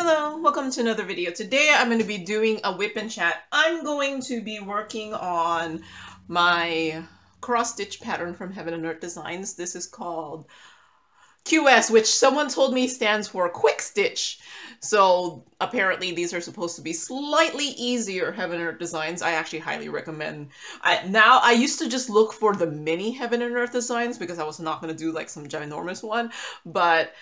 Hello, welcome to another video. Today I'm going to be doing a WIP and chat. I'm going to be working on my cross stitch pattern from Heaven and Earth Designs. This is called QS, which someone told me stands for quick stitch. So apparently these are supposed to be slightly easier Heaven and Earth designs. I actually highly recommend. I, now I used to just look for the mini Heaven and Earth designs because I was not going to do like some ginormous one, but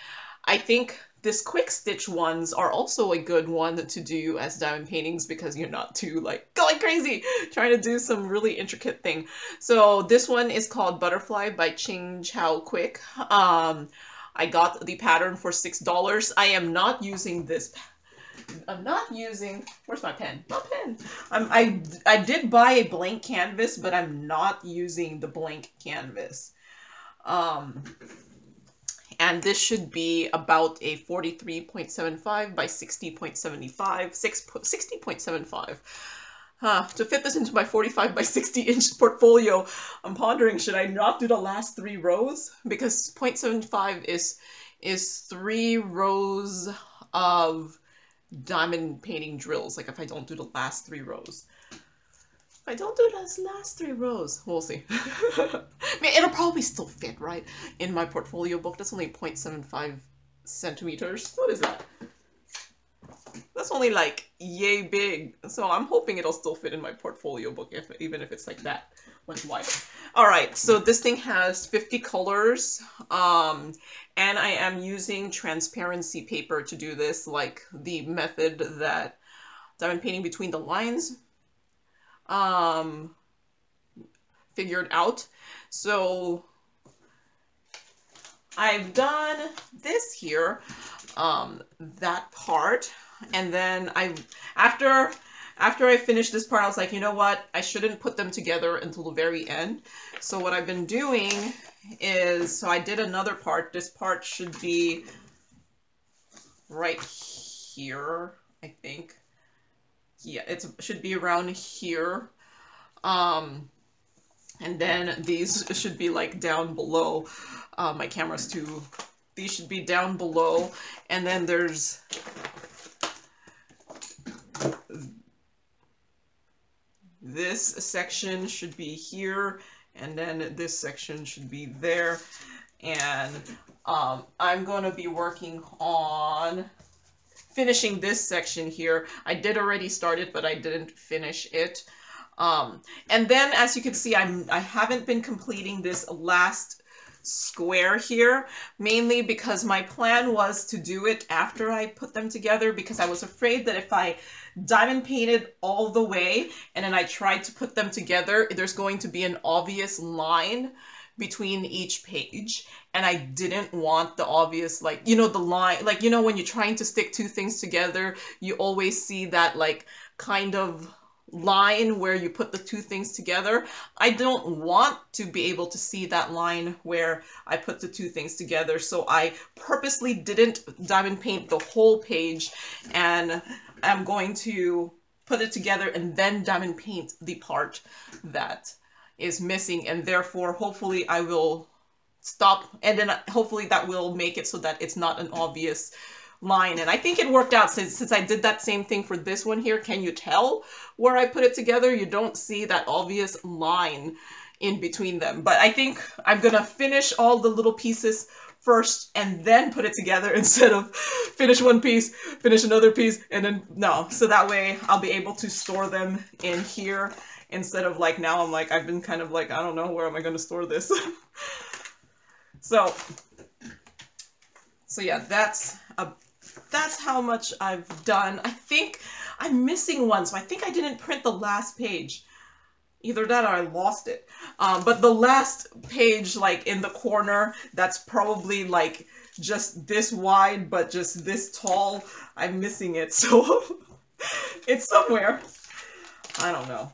I think this quick stitch ones are also a good one to do as diamond paintings because you're not too like going crazy trying to do some really intricate thing. So this one is called Butterfly by Ching-Chou Kuik. Um, I got the pattern for $6. I am not using this I'm not using, where's my pen? My pen. I'm, I, I did buy a blank canvas, but I'm not using the blank canvas. Um, and this should be about a 43.75 by 60.75, 60.75. Huh, to fit this into my 45 by 60 inch portfolio, I'm pondering should I not do the last three rows? Because 0.75 is is three rows of diamond painting drills, like if I don't do the last three rows. I don't do those last three rows. We'll see. I mean, it'll probably still fit, right? In my portfolio book, that's only 0.75 centimeters. What is that? That's only like yay big. So I'm hoping it'll still fit in my portfolio book, if even if it's like that much wider. All right, so this thing has 50 colors, um, and I am using transparency paper to do this, like the method that diamond painting between the lines um, figured out. So I've done this here, um, that part, and then I, after, after I finished this part, I was like, you know what, I shouldn't put them together until the very end. So what I've been doing is, so I did another part, this part should be right here, I think yeah, it should be around here. Um, and then these should be like down below. Uh, my camera's too, these should be down below. And then there's this section should be here. And then this section should be there. And um, I'm going to be working on finishing this section here. I did already start it, but I didn't finish it. Um, and then as you can see, I'm, I haven't been completing this last square here, mainly because my plan was to do it after I put them together because I was afraid that if I diamond painted all the way and then I tried to put them together, there's going to be an obvious line between each page and I didn't want the obvious like you know the line like you know when you're trying to stick two things together you always see that like kind of line where you put the two things together. I don't want to be able to see that line where I put the two things together. So I purposely didn't diamond paint the whole page and I'm going to put it together and then diamond paint the part that is missing and therefore hopefully I will stop and then hopefully that will make it so that it's not an obvious line. And I think it worked out since, since I did that same thing for this one here. Can you tell where I put it together? You don't see that obvious line in between them. But I think I'm gonna finish all the little pieces first and then put it together instead of finish one piece finish another piece and then no. So that way I'll be able to store them in here instead of like now I'm like I've been kind of like I don't know where am I going to store this so so yeah that's a that's how much I've done. I think I'm missing one so I think I didn't print the last page. Either that or I lost it. Um, but the last page like in the corner that's probably like just this wide but just this tall I'm missing it. So it's somewhere. I don't know.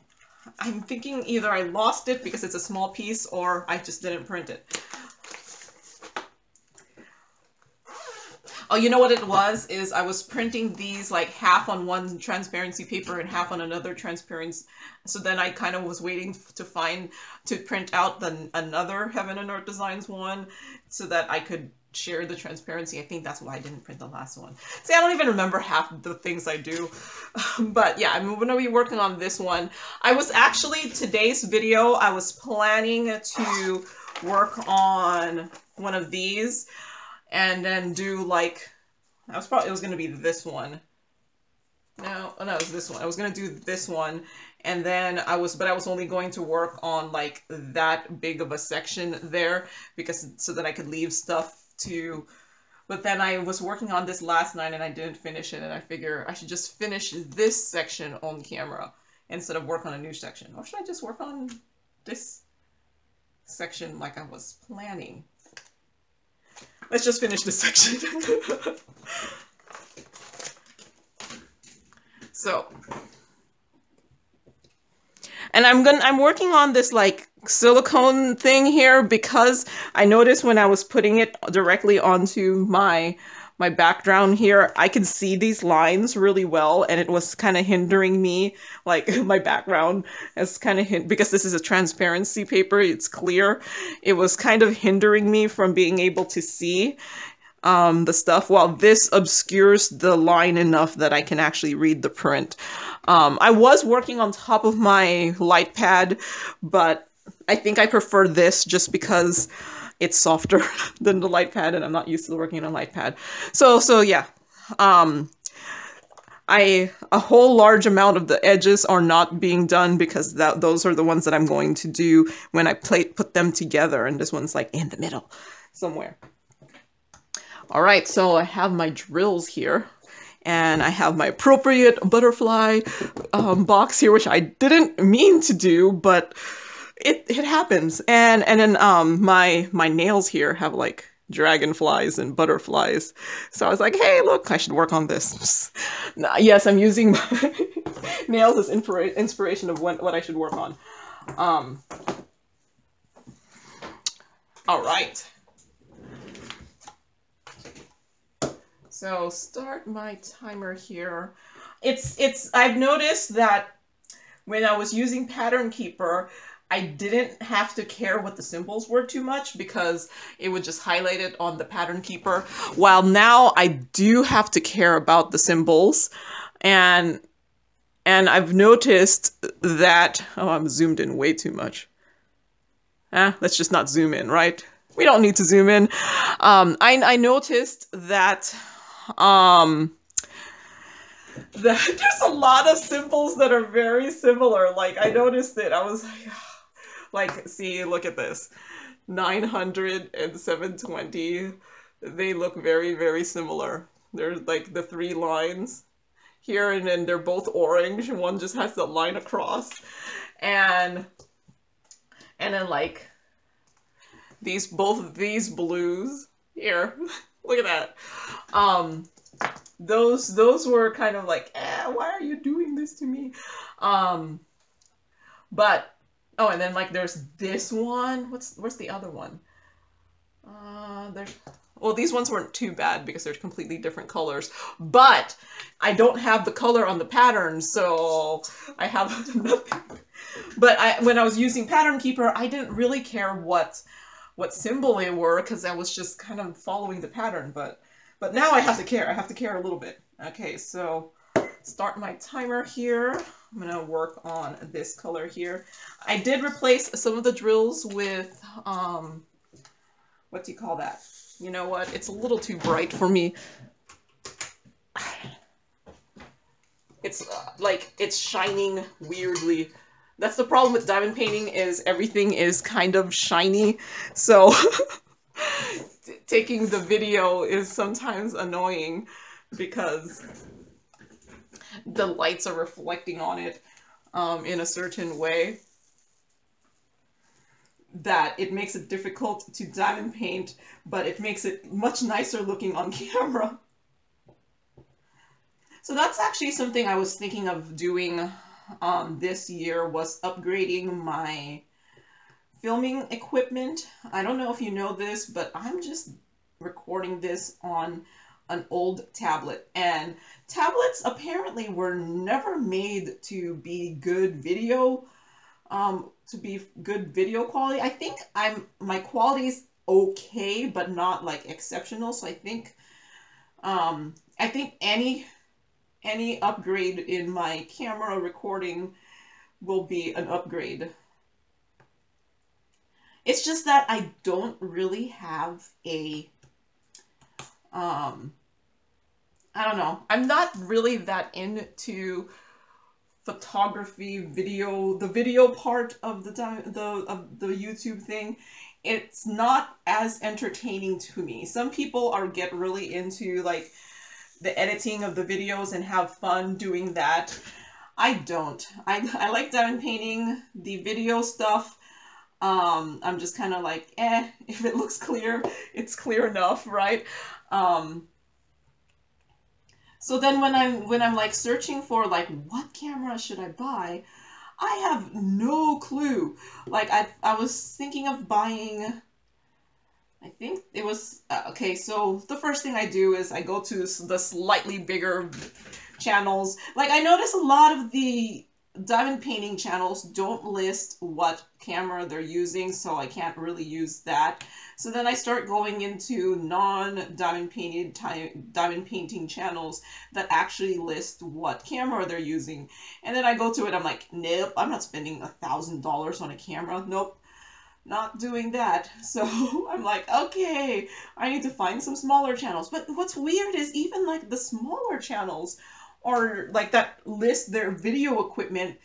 I'm thinking either I lost it because it's a small piece or I just didn't print it. Oh, you know what it was? Is I was printing these like half on one transparency paper and half on another transparency. So then I kind of was waiting to find, to print out the another Heaven and Earth Designs one so that I could share the transparency. I think that's why I didn't print the last one. See, I don't even remember half the things I do. but yeah, I'm going to be working on this one. I was actually, today's video, I was planning to work on one of these and then do like, I was probably, it was to be this one. No, oh no, it was this one. I was to do this one and then I was but I was only going to work on like that big of a section there because so that I could leave stuff to but then I was working on this last night and I didn't finish it and I figure I should just finish this section on camera instead of work on a new section or should I just work on this section like I was planning let's just finish this section. So. And I'm gonna I'm working on this like silicone thing here because I noticed when I was putting it directly onto my my background here, I could see these lines really well and it was kind of hindering me, like my background is kind of because this is a transparency paper, it's clear. It was kind of hindering me from being able to see um, the stuff while this obscures the line enough that I can actually read the print. Um, I was working on top of my light pad, but I think I prefer this just because it's softer than the light pad and I'm not used to working on a light pad. So, so yeah, um, I, a whole large amount of the edges are not being done because that those are the ones that I'm going to do when I play, put them together. And this one's like in the middle somewhere. All right, so I have my drills here and I have my appropriate butterfly um, box here, which I didn't mean to do, but it, it happens. And and then um my my nails here have like dragonflies and butterflies. So I was like, hey, look, I should work on this. yes, I'm using nails as inspira inspiration of when, what I should work on. Um, all right. So start my timer here. It's, it's, I've noticed that when I was using Pattern Keeper, I didn't have to care what the symbols were too much because it would just highlight it on the Pattern Keeper. While now I do have to care about the symbols and and I've noticed that, oh, I'm zoomed in way too much. Eh, let's just not zoom in, right? We don't need to zoom in. Um, I, I noticed that um, that there's a lot of symbols that are very similar. Like I noticed it. I was like, like, see, look at this. 900 and 720. They look very, very similar. There's like the three lines here and then they're both orange. One just has the line across. And and then like these both of these blues here Look at that. Um, those those were kind of like, eh, why are you doing this to me? Um, but oh, and then like there's this one. What's where's the other one? Uh, there's well, these ones weren't too bad because they're completely different colors, but I don't have the color on the pattern, so I have nothing. But I, when I was using Pattern Keeper, I didn't really care what what symbol they were because I was just kind of following the pattern. But but now I have to care. I have to care a little bit. Okay, so start my timer here. I'm gonna work on this color here. I did replace some of the drills with um, what do you call that? You know what? It's a little too bright for me. It's uh, like it's shining weirdly that's the problem with diamond painting is everything is kind of shiny. So taking the video is sometimes annoying because the lights are reflecting on it um, in a certain way that it makes it difficult to diamond paint, but it makes it much nicer looking on camera. So that's actually something I was thinking of doing um, this year was upgrading my filming equipment. I don't know if you know this, but I'm just recording this on an old tablet. And tablets apparently were never made to be good video, um, to be good video quality. I think I'm my qualities okay, but not like exceptional. So I think, um, I think any any upgrade in my camera recording will be an upgrade. It's just that I don't really have a, um, I don't know. I'm not really that into photography, video, the video part of the the of the YouTube thing. It's not as entertaining to me. Some people are get really into like the editing of the videos and have fun doing that. I don't. I, I like diamond painting, the video stuff. Um, I'm just kind of like, eh, if it looks clear, it's clear enough, right? Um, so then when I'm when I'm like searching for like what camera should I buy, I have no clue. Like I I was thinking of buying I think it was uh, okay. So the first thing I do is I go to the slightly bigger channels. Like I notice a lot of the diamond painting channels don't list what camera they're using, so I can't really use that. So then I start going into non-diamond painted diamond painting channels that actually list what camera they're using. And then I go to it, I'm like, nope, I'm not spending a thousand dollars on a camera. Nope, not doing that. So I'm like, okay, I need to find some smaller channels. But what's weird is even like the smaller channels or like that list their video equipment.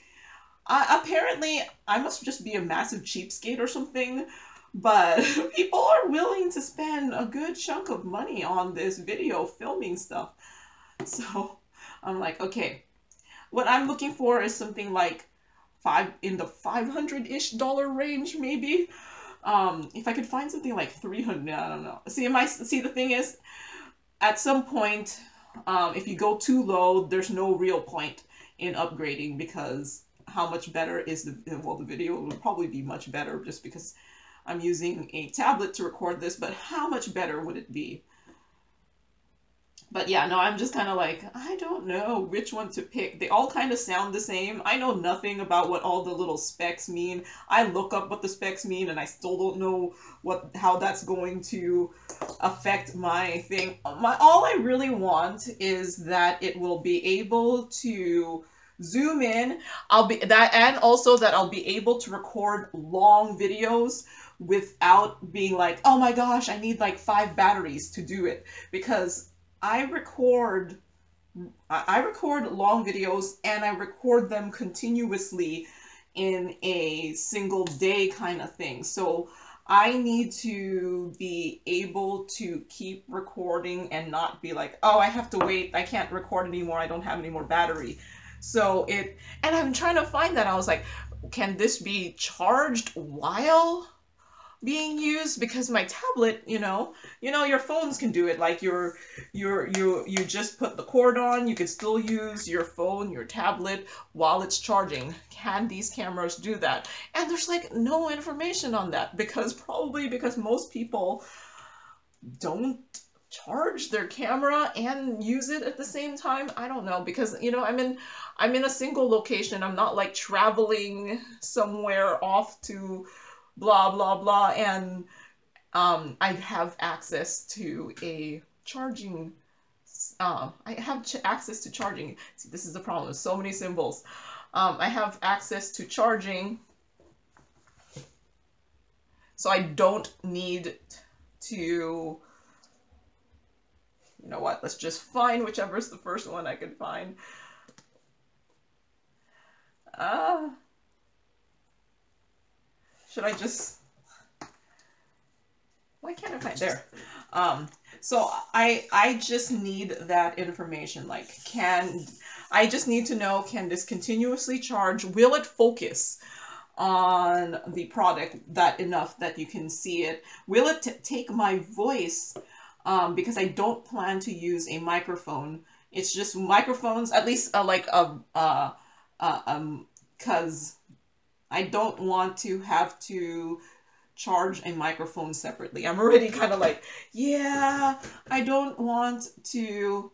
Uh, apparently, I must just be a massive cheapskate or something, but people are willing to spend a good chunk of money on this video filming stuff. So I'm like, okay, what I'm looking for is something like five in the 500 ish dollar range, maybe. Um, if I could find something like 300, I don't know. See, my see the thing is, at some point, um, if you go too low, there's no real point in upgrading because how much better is the, well, the video would probably be much better just because I'm using a tablet to record this, but how much better would it be? But yeah, no, I'm just kind of like, I don't know which one to pick. They all kind of sound the same. I know nothing about what all the little specs mean. I look up what the specs mean and I still don't know what how that's going to affect my thing. My all I really want is that it will be able to zoom in. I'll be that and also that I'll be able to record long videos without being like, "Oh my gosh, I need like 5 batteries to do it." Because I record I record long videos and I record them continuously in a single day kind of thing. So I need to be able to keep recording and not be like, oh, I have to wait. I can't record anymore. I don't have any more battery. So it, and I'm trying to find that. I was like, can this be charged while being used because my tablet you know you know your phones can do it. Like you're you're you you just put the cord on you can still use your phone your tablet while it's charging. Can these cameras do that? And there's like no information on that because probably because most people don't charge their camera and use it at the same time. I don't know because you know i'm in i'm in a single location. I'm not like traveling somewhere off to blah, blah, blah. And um, I have access to a charging, uh, I have access to charging. See, this is the problem, so many symbols. Um, I have access to charging, so I don't need to, you know what, let's just find whichever is the first one I can find. Uh, should I just... Why can't I find... There. Um, so I, I just need that information. Like, can... I just need to know, can this continuously charge? Will it focus? on the product that enough that you can see it? Will it take my voice? Um, because I don't plan to use a microphone. It's just microphones, at least uh, like a, uh, uh, um, cause I don't want to have to charge a microphone separately. I'm already kind of like, yeah, I don't want to,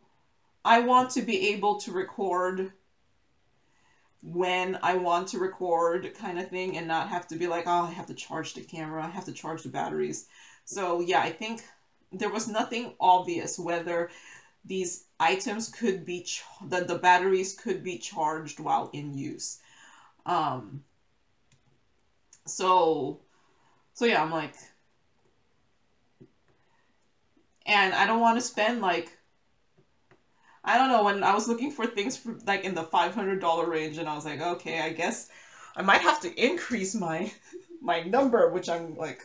I want to be able to record when I want to record kind of thing and not have to be like, oh, I have to charge the camera, I have to charge the batteries. So yeah, I think there was nothing obvious whether these items could be that the batteries could be charged while in use. Um, so, so yeah, I'm like, and I don't want to spend like, I don't know, when I was looking for things for like in the $500 range and I was like, okay, I guess I might have to increase my, my number, which I'm like,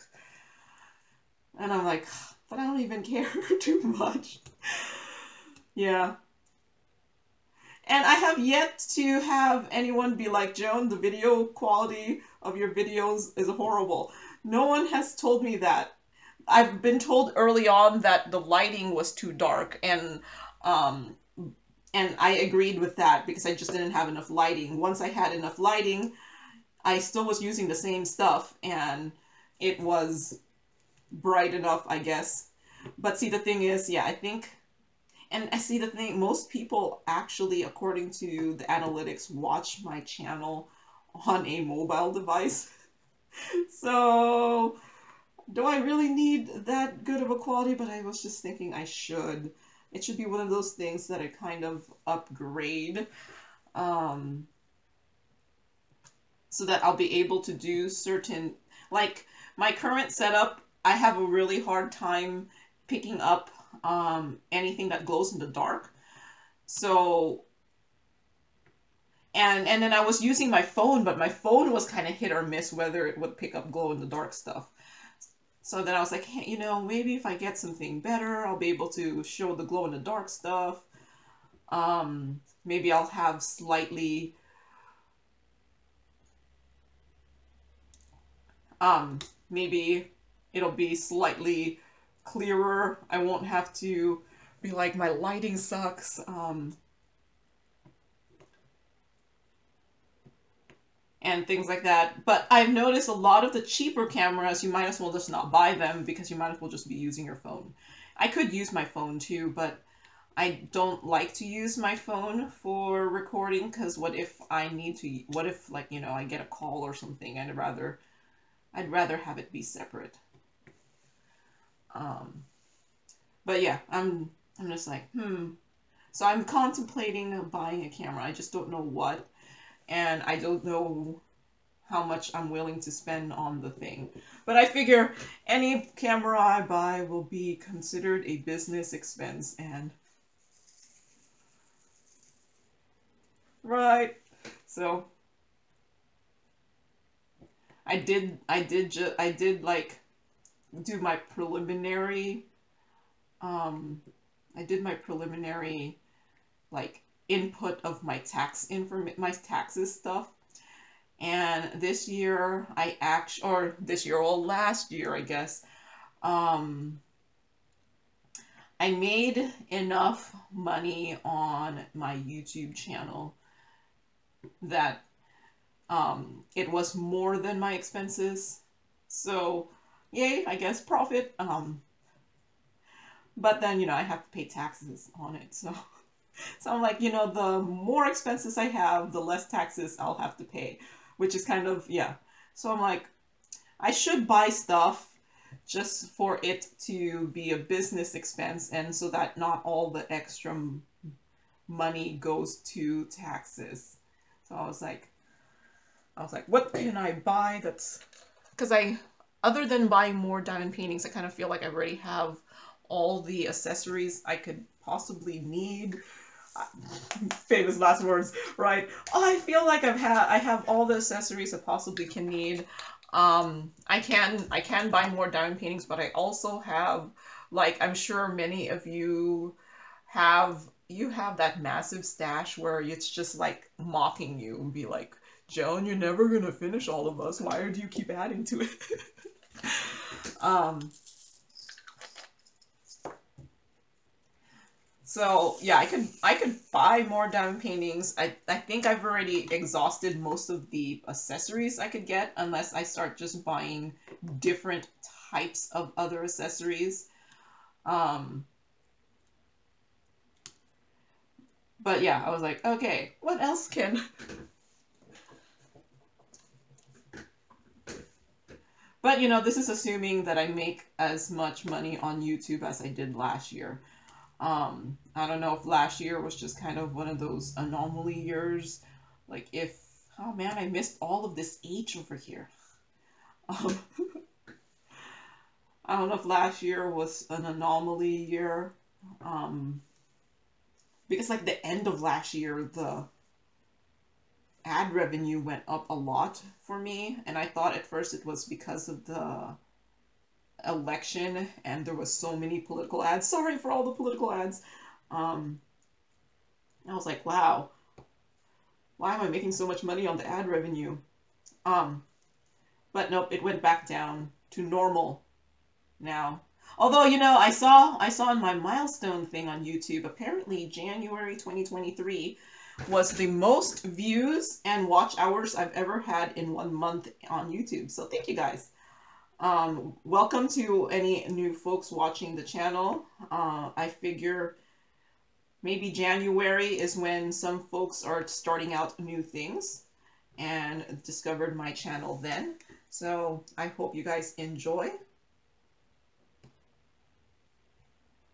and I'm like, but I don't even care too much. yeah. And I have yet to have anyone be like, Joan, the video quality of your videos is horrible. No one has told me that. I've been told early on that the lighting was too dark and um and I agreed with that because I just didn't have enough lighting. Once I had enough lighting, I still was using the same stuff and it was bright enough, I guess. But see, the thing is, yeah, I think, and I see the thing, most people actually, according to the analytics, watch my channel on a mobile device. so, do I really need that good of a quality? But I was just thinking I should. It should be one of those things that I kind of upgrade. Um, so that I'll be able to do certain, like my current setup I have a really hard time picking up um, anything that glows in the dark. So, and and then I was using my phone, but my phone was kind of hit or miss whether it would pick up glow in the dark stuff. So then I was like, hey, you know, maybe if I get something better, I'll be able to show the glow in the dark stuff. Um, maybe I'll have slightly um, maybe it'll be slightly clearer. I won't have to be like, my lighting sucks. Um, and things like that. But I've noticed a lot of the cheaper cameras, you might as well just not buy them because you might as well just be using your phone. I could use my phone too, but I don't like to use my phone for recording because what if I need to, what if like, you know, I get a call or something, I'd rather, I'd rather have it be separate. Um, but yeah, I'm I'm just like, hmm. So I'm contemplating buying a camera. I just don't know what, and I don't know how much I'm willing to spend on the thing. But I figure any camera I buy will be considered a business expense and right. So I did I did just I did like do my preliminary um I did my preliminary like input of my tax inform my taxes stuff and this year I actually or this year or last year I guess um I made enough money on my YouTube channel that um it was more than my expenses so yay, I guess, profit. Um, but then, you know, I have to pay taxes on it. So, so I'm like, you know, the more expenses I have, the less taxes I'll have to pay, which is kind of, yeah. So I'm like, I should buy stuff just for it to be a business expense and so that not all the extra money goes to taxes. So I was like, I was like, what can I buy that's, because I other than buying more diamond paintings, I kind of feel like I already have all the accessories I could possibly need. Famous last words, right? Oh, I feel like I've had I have all the accessories I possibly can need. Um, I can I can buy more diamond paintings, but I also have like I'm sure many of you have you have that massive stash where it's just like mocking you and be like, Joan, you're never gonna finish all of us. Why do you keep adding to it? um, so yeah, I could I could buy more diamond paintings. I, I think I've already exhausted most of the accessories I could get unless I start just buying different types of other accessories. Um, but yeah, I was like, okay, what else can But you know, this is assuming that I make as much money on YouTube as I did last year. Um, I don't know if last year was just kind of one of those anomaly years. Like if, oh man, I missed all of this H over here. Um, I don't know if last year was an anomaly year. Um, because like the end of last year, the ad revenue went up a lot for me. And I thought at first it was because of the election and there was so many political ads. Sorry for all the political ads. Um, I was like, wow, why am I making so much money on the ad revenue? Um, but nope, it went back down to normal now. Although, you know, I saw I saw in my milestone thing on YouTube, apparently January 2023 was the most views and watch hours I've ever had in one month on YouTube. So thank you guys. Um, welcome to any new folks watching the channel. Uh, I figure maybe January is when some folks are starting out new things and discovered my channel then. So I hope you guys enjoy.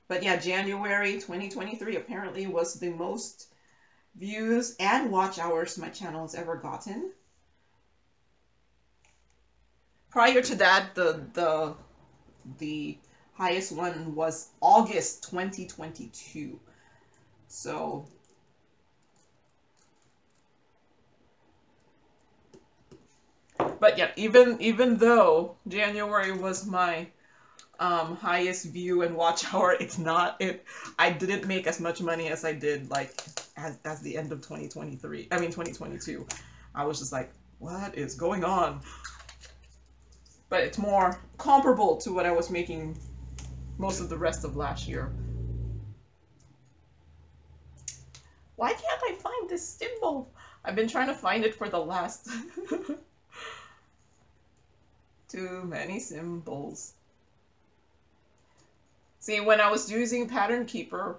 But yeah, January 2023 apparently was the most views and watch hours my channel has ever gotten prior to that, the the the highest one was August 2022. So But yeah, even even though January was my um highest view and watch hour, it's not it I didn't make as much money as I did like as as the end of 2023. I mean 2022. I was just like, what is going on? But it's more comparable to what I was making most of the rest of last year. Why can't I find this symbol? I've been trying to find it for the last... Too many symbols. See, when I was using Pattern Keeper...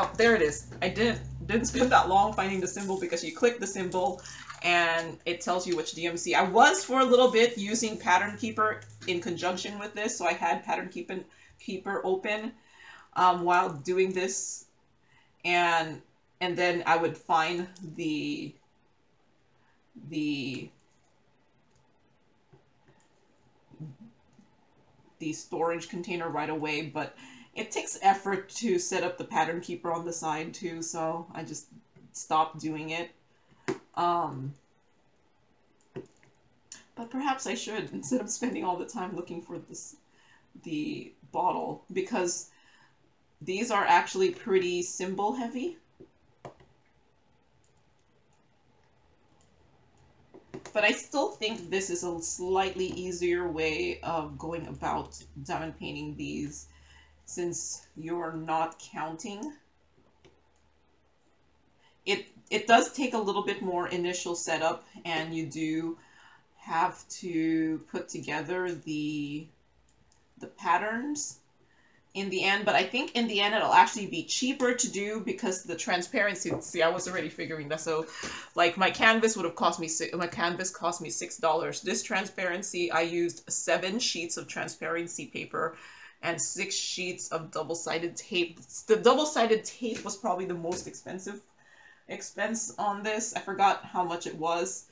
Oh, there it is. I didn't didn't spend that long finding the symbol because you click the symbol and it tells you which DMC. I was for a little bit using Pattern Keeper in conjunction with this, so I had Pattern Keeper, Keeper open um, while doing this, and and then I would find the the the storage container right away, but it takes effort to set up the pattern keeper on the side too, so I just stopped doing it. Um, but perhaps I should, instead of spending all the time looking for this, the bottle, because these are actually pretty symbol heavy. But I still think this is a slightly easier way of going about diamond painting these since you're not counting. It it does take a little bit more initial setup and you do have to put together the the patterns in the end but I think in the end it'll actually be cheaper to do because the transparency see I was already figuring that so like my canvas would have cost me my canvas cost me six dollars this transparency I used seven sheets of transparency paper and six sheets of double-sided tape the double-sided tape was probably the most expensive expense on this. I forgot how much it was.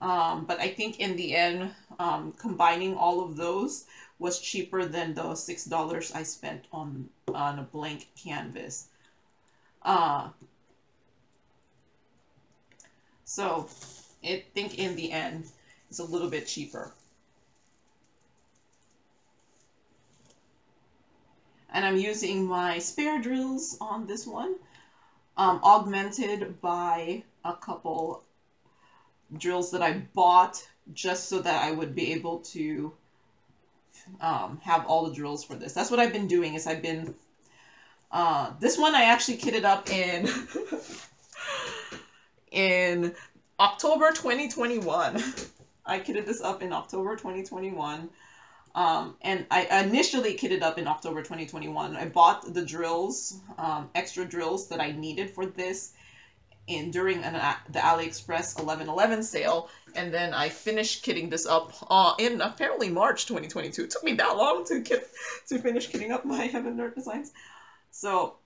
Um, but I think in the end, um, combining all of those was cheaper than the $6 I spent on, on a blank canvas. Uh, so I think in the end, it's a little bit cheaper. And I'm using my spare drills on this one um, augmented by a couple drills that I bought just so that I would be able to um, have all the drills for this. That's what I've been doing is I've been, uh, this one I actually kitted up in, in October 2021. I kitted this up in October 2021. Um, and I initially kitted up in October 2021. I bought the drills, um, extra drills that I needed for this in during an, the AliExpress 1111 sale, and then I finished kitting this up uh, in apparently March 2022. It took me that long to get to finish kitting up my Heaven and Earth designs. So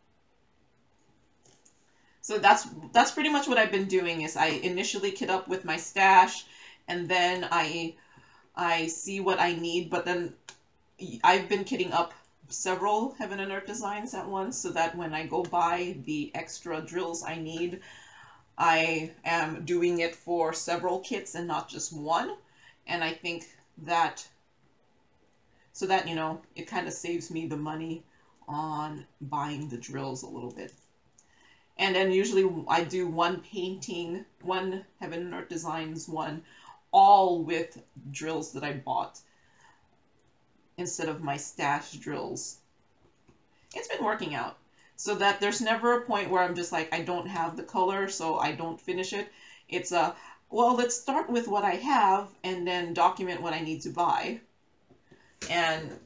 so that's that's pretty much what I've been doing is I initially kit up with my stash and then I I see what I need, but then I've been kitting up several Heaven and Earth designs at once so that when I go buy the extra drills I need, I am doing it for several kits and not just one. And I think that, so that, you know, it kind of saves me the money on buying the drills a little bit. And then usually I do one painting, one Heaven and Earth Designs, one, all with drills that I bought instead of my stash drills. It's been working out so that there's never a point where I'm just like, I don't have the color, so I don't finish it. It's a, well, let's start with what I have and then document what I need to buy. And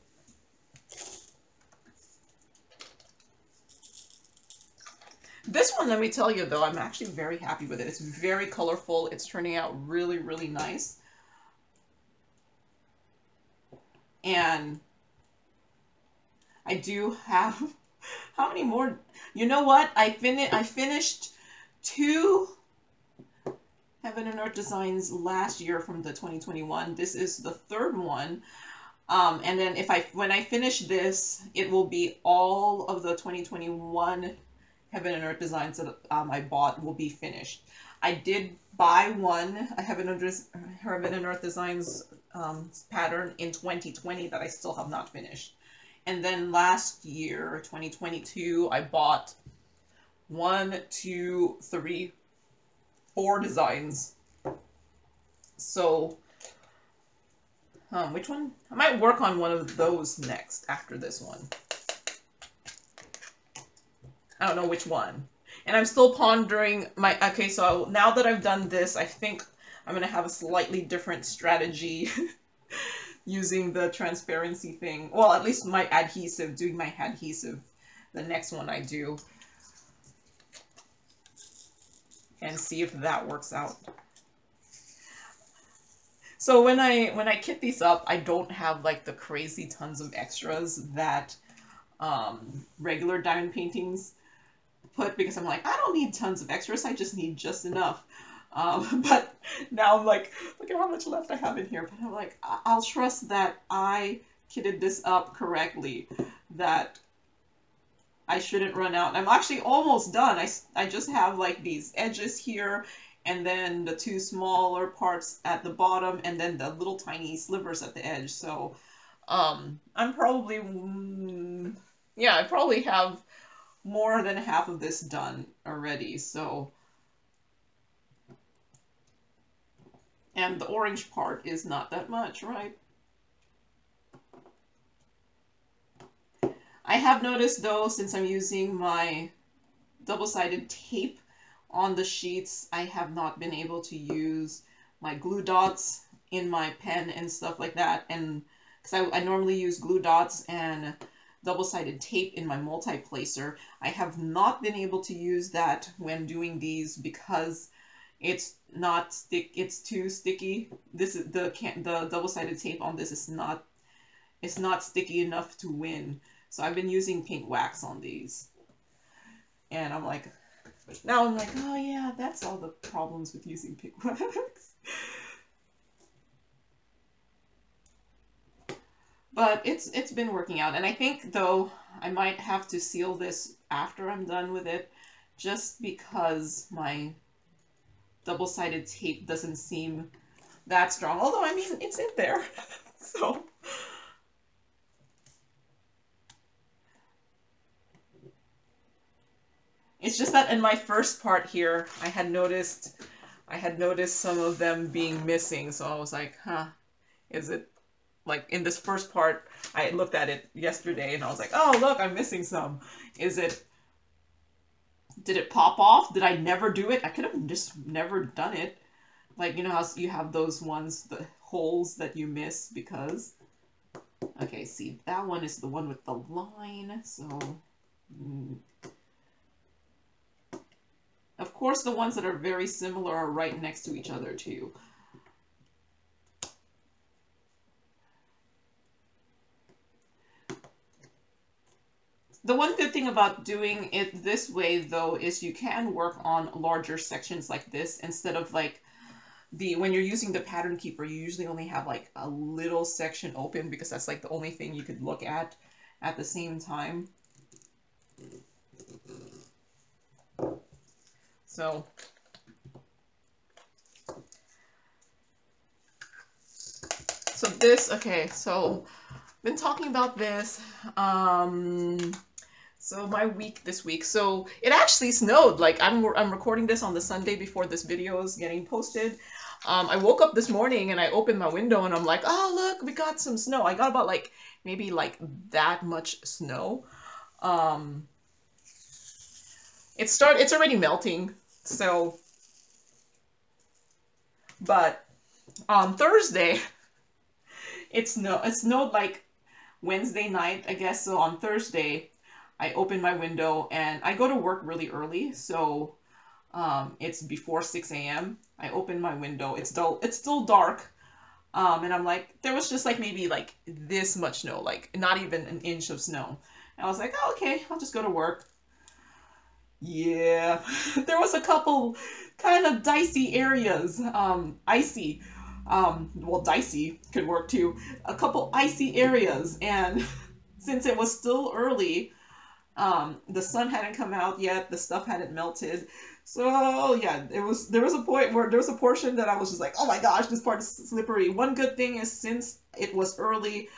This one, let me tell you though, I'm actually very happy with it. It's very colorful. It's turning out really, really nice. And I do have, how many more? You know what? I, fin I finished two Heaven and Earth designs last year from the 2021. This is the third one. Um, and then if I, when I finish this, it will be all of the 2021 Heaven and Earth designs that um, I bought will be finished. I did buy one, a Heaven and Earth, Heaven and Earth Designs um, pattern in 2020 that I still have not finished. And then last year, 2022, I bought one, two, three, four designs. So, um, which one? I might work on one of those next after this one. I don't know which one. And I'm still pondering my, okay, so now that I've done this, I think I'm going to have a slightly different strategy using the transparency thing. Well, at least my adhesive, doing my adhesive, the next one I do. And see if that works out. So when I when I kit these up, I don't have like the crazy tons of extras that um, regular diamond paintings put because I'm like, I don't need tons of extras. I just need just enough. Um, but now I'm like, look at how much left I have in here. But I'm like, I'll trust that I kitted this up correctly, that I shouldn't run out. I'm actually almost done. I, I just have like these edges here and then the two smaller parts at the bottom and then the little tiny slivers at the edge. So um, I'm probably, mm, yeah, I probably have more than half of this done already, so... And the orange part is not that much, right? I have noticed though, since I'm using my double-sided tape on the sheets, I have not been able to use my glue dots in my pen and stuff like that. And because I, I normally use glue dots and double-sided tape in my multi-placer. I have not been able to use that when doing these because it's not stick it's too sticky. This is the the double-sided tape on this is not it's not sticky enough to win. So i've been using pink wax on these. And i'm like now i'm like oh yeah that's all the problems with using pink wax But it's it's been working out. And I think, though, I might have to seal this after I'm done with it, just because my double-sided tape doesn't seem that strong. Although, I mean, it's in there. so... It's just that in my first part here, I had noticed I had noticed some of them being missing, so I was like, huh, is it like in this first part, I looked at it yesterday and I was like, oh, look, I'm missing some. Is it, did it pop off? Did I never do it? I could have just never done it. Like, you know how you have those ones, the holes that you miss because, okay, see, that one is the one with the line. So, mm. of course, the ones that are very similar are right next to each other too. The one good thing about doing it this way though is you can work on larger sections like this instead of like the when you're using the pattern keeper you usually only have like a little section open because that's like the only thing you could look at at the same time. So so this okay so been talking about this um so my week this week. So it actually snowed. Like I'm I'm recording this on the Sunday before this video is getting posted. Um, I woke up this morning and I opened my window and I'm like, oh look, we got some snow. I got about like maybe like that much snow. Um, it start it's already melting. So, but on Thursday, it snowed. It snowed like Wednesday night, I guess. So on Thursday, I open my window and I go to work really early, so um, it's before 6 a.m. I open my window. It's dull. It's still dark, um, and I'm like, there was just like maybe like this much snow, like not even an inch of snow. And I was like, oh, okay, I'll just go to work. Yeah, there was a couple kind of dicey areas, um, icy. Um, well, dicey could work too. A couple icy areas, and since it was still early, um, the sun hadn't come out yet. The stuff hadn't melted. So yeah, it was there was a point where there was a portion that I was just like, oh my gosh, this part is slippery. One good thing is since it was early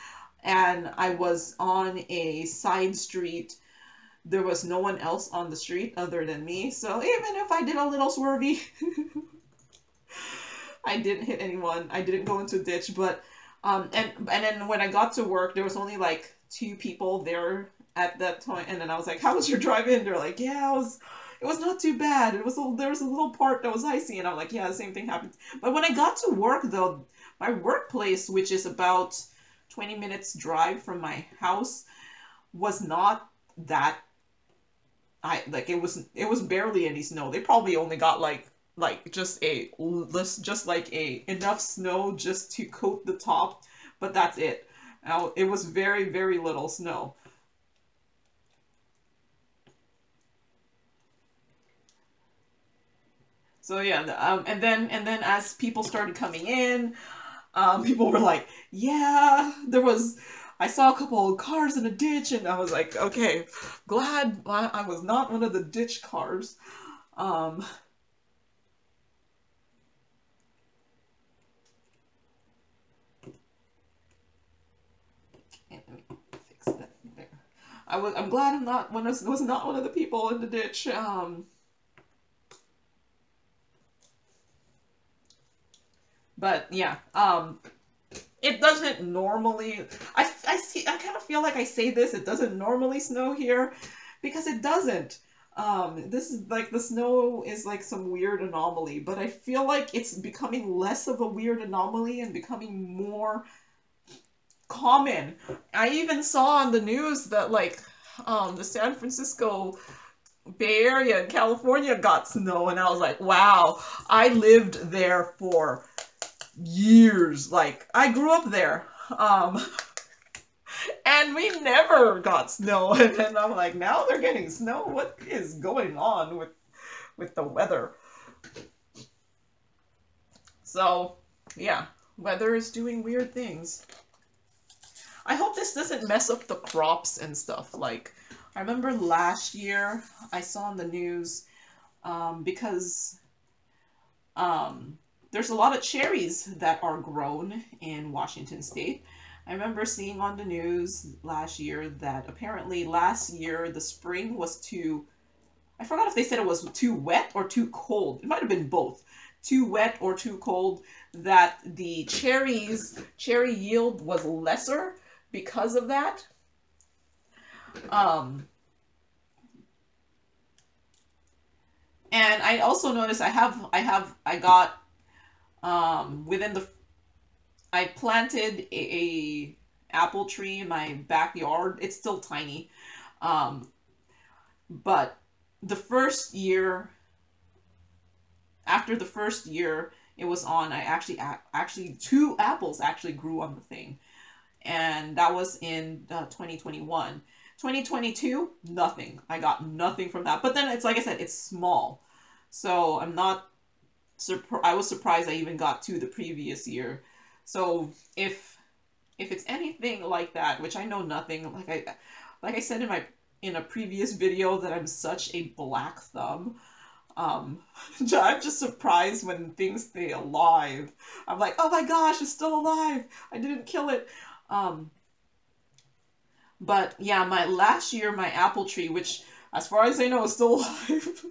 and I was on a side street, there was no one else on the street other than me. So even if I did a little swervy, I didn't hit anyone. I didn't go into a ditch, but um and and then when I got to work, there was only like two people there at that point, and then I was like, "How was your drive in?" They're like, "Yeah, it was." It was not too bad. It was a, there was a little part that was icy, and I'm like, yeah, the same thing happened. But when I got to work, though, my workplace, which is about 20 minutes drive from my house, was not that. I like it was it was barely any snow. They probably only got like like just a just like a enough snow just to coat the top, but that's it. Now it was very very little snow. So yeah, um, and then and then as people started coming in, um, people were like, "Yeah, there was." I saw a couple of cars in a ditch, and I was like, "Okay, glad I was not one of the ditch cars." Um, I was I'm glad I'm not one of was not one of the people in the ditch. Um, But yeah, um, it doesn't normally. I I see. I kind of feel like I say this. It doesn't normally snow here, because it doesn't. Um, this is like the snow is like some weird anomaly, but I feel like it's becoming less of a weird anomaly and becoming more common. I even saw on the news that like um, the San Francisco Bay Area in California got snow, and I was like, wow, I lived there for years. Like, I grew up there. Um, and we never got snow. And I'm like, now they're getting snow? What is going on with, with the weather? So, yeah, weather is doing weird things. I hope this doesn't mess up the crops and stuff. Like, I remember last year I saw on the news um, because um, there's a lot of cherries that are grown in Washington state. I remember seeing on the news last year that apparently last year the spring was too, I forgot if they said it was too wet or too cold. It might have been both. Too wet or too cold, that the cherries, cherry yield was lesser because of that. Um, and I also noticed I have, I have, I got um, within the I planted a, a, apple tree in my backyard. It's still tiny. Um, but the first year after the first year it was on, I actually actually two apples actually grew on the thing, and that was in uh, 2021. 2022, nothing. I got nothing from that. But then it's like I said, it's small, so I'm not. I was surprised I even got to the previous year. So if if it's anything like that, which I know nothing, like I like I said in my in a previous video that I'm such a black thumb. Um, I'm just surprised when things stay alive. I'm like, oh my gosh, it's still alive. I didn't kill it. Um, but yeah, my last year, my apple tree, which as far as I know is still alive,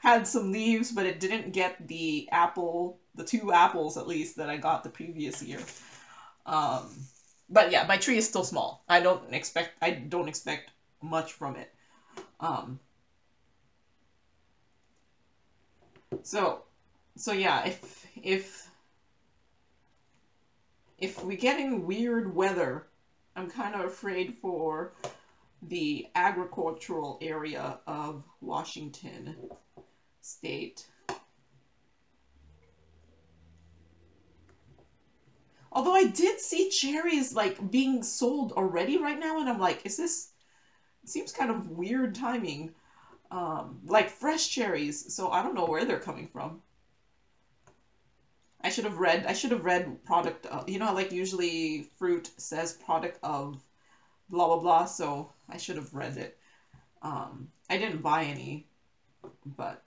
had some leaves, but it didn't get the apple, the two apples at least that I got the previous year. Um, but yeah, my tree is still small. I don't expect, I don't expect much from it. Um, so, so yeah, if, if, if we get in weird weather, I'm kind of afraid for the agricultural area of Washington state. Although I did see cherries like being sold already right now, and I'm like, is this it seems kind of weird timing. Um, like fresh cherries, so I don't know where they're coming from. I should have read, I should have read product, of, you know, like usually fruit says product of blah, blah, blah, so I should have read it. Um, I didn't buy any, but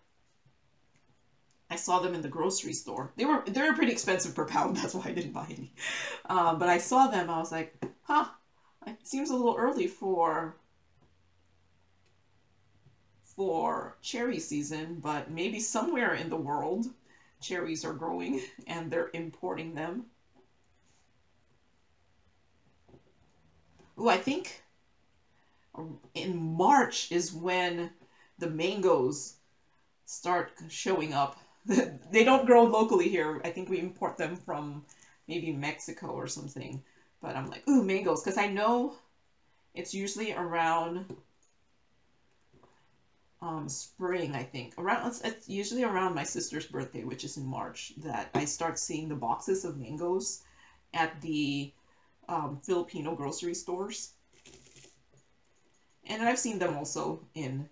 I saw them in the grocery store. They were, they were pretty expensive per pound, that's why I didn't buy any. Um, but I saw them, I was like, huh, it seems a little early for for cherry season, but maybe somewhere in the world cherries are growing and they're importing them. Oh, I think in March is when the mangoes start showing up. they don't grow locally here. I think we import them from maybe Mexico or something. But I'm like, ooh, mangoes. Because I know it's usually around um, spring, I think. Around it's, it's usually around my sister's birthday, which is in March, that I start seeing the boxes of mangoes at the um, Filipino grocery stores. And I've seen them also in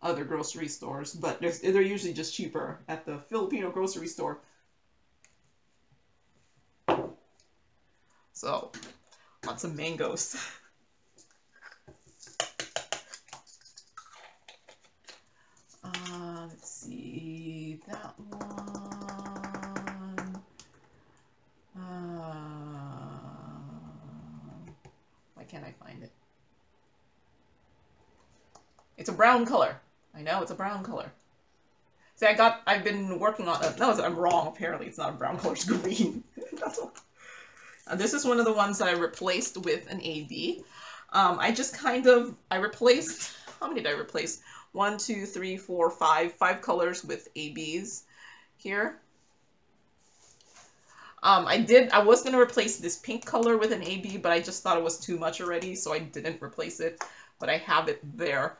other grocery stores, but they're, they're usually just cheaper at the Filipino grocery store. So, lots of mangoes. Uh, let's see, that one. Uh, why can't I find it? It's a brown color. I know, it's a brown color. See, I got, I've been working on, uh, no, I'm wrong, apparently. It's not a brown color, it's green. That's. Uh, this is one of the ones that I replaced with an AB. Um, I just kind of, I replaced, how many did I replace? one, two, three, four, five, five colors with ABs here. Um, I did, I was going to replace this pink color with an AB, but I just thought it was too much already, so I didn't replace it, but I have it there.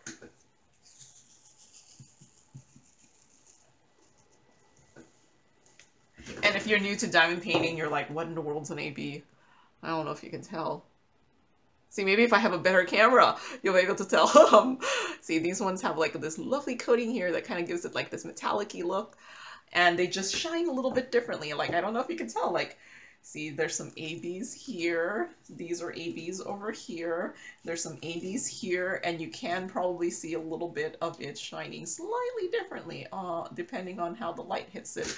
And if you're new to diamond painting, you're like, what in the world's an AB? I don't know if you can tell. See, maybe if I have a better camera, you'll be able to tell. um, see, these ones have like this lovely coating here that kind of gives it like this metallic look. And they just shine a little bit differently. Like, I don't know if you can tell, like, see, there's some ABs here. These are ABs over here. There's some ABs here, and you can probably see a little bit of it shining slightly differently, uh, depending on how the light hits it.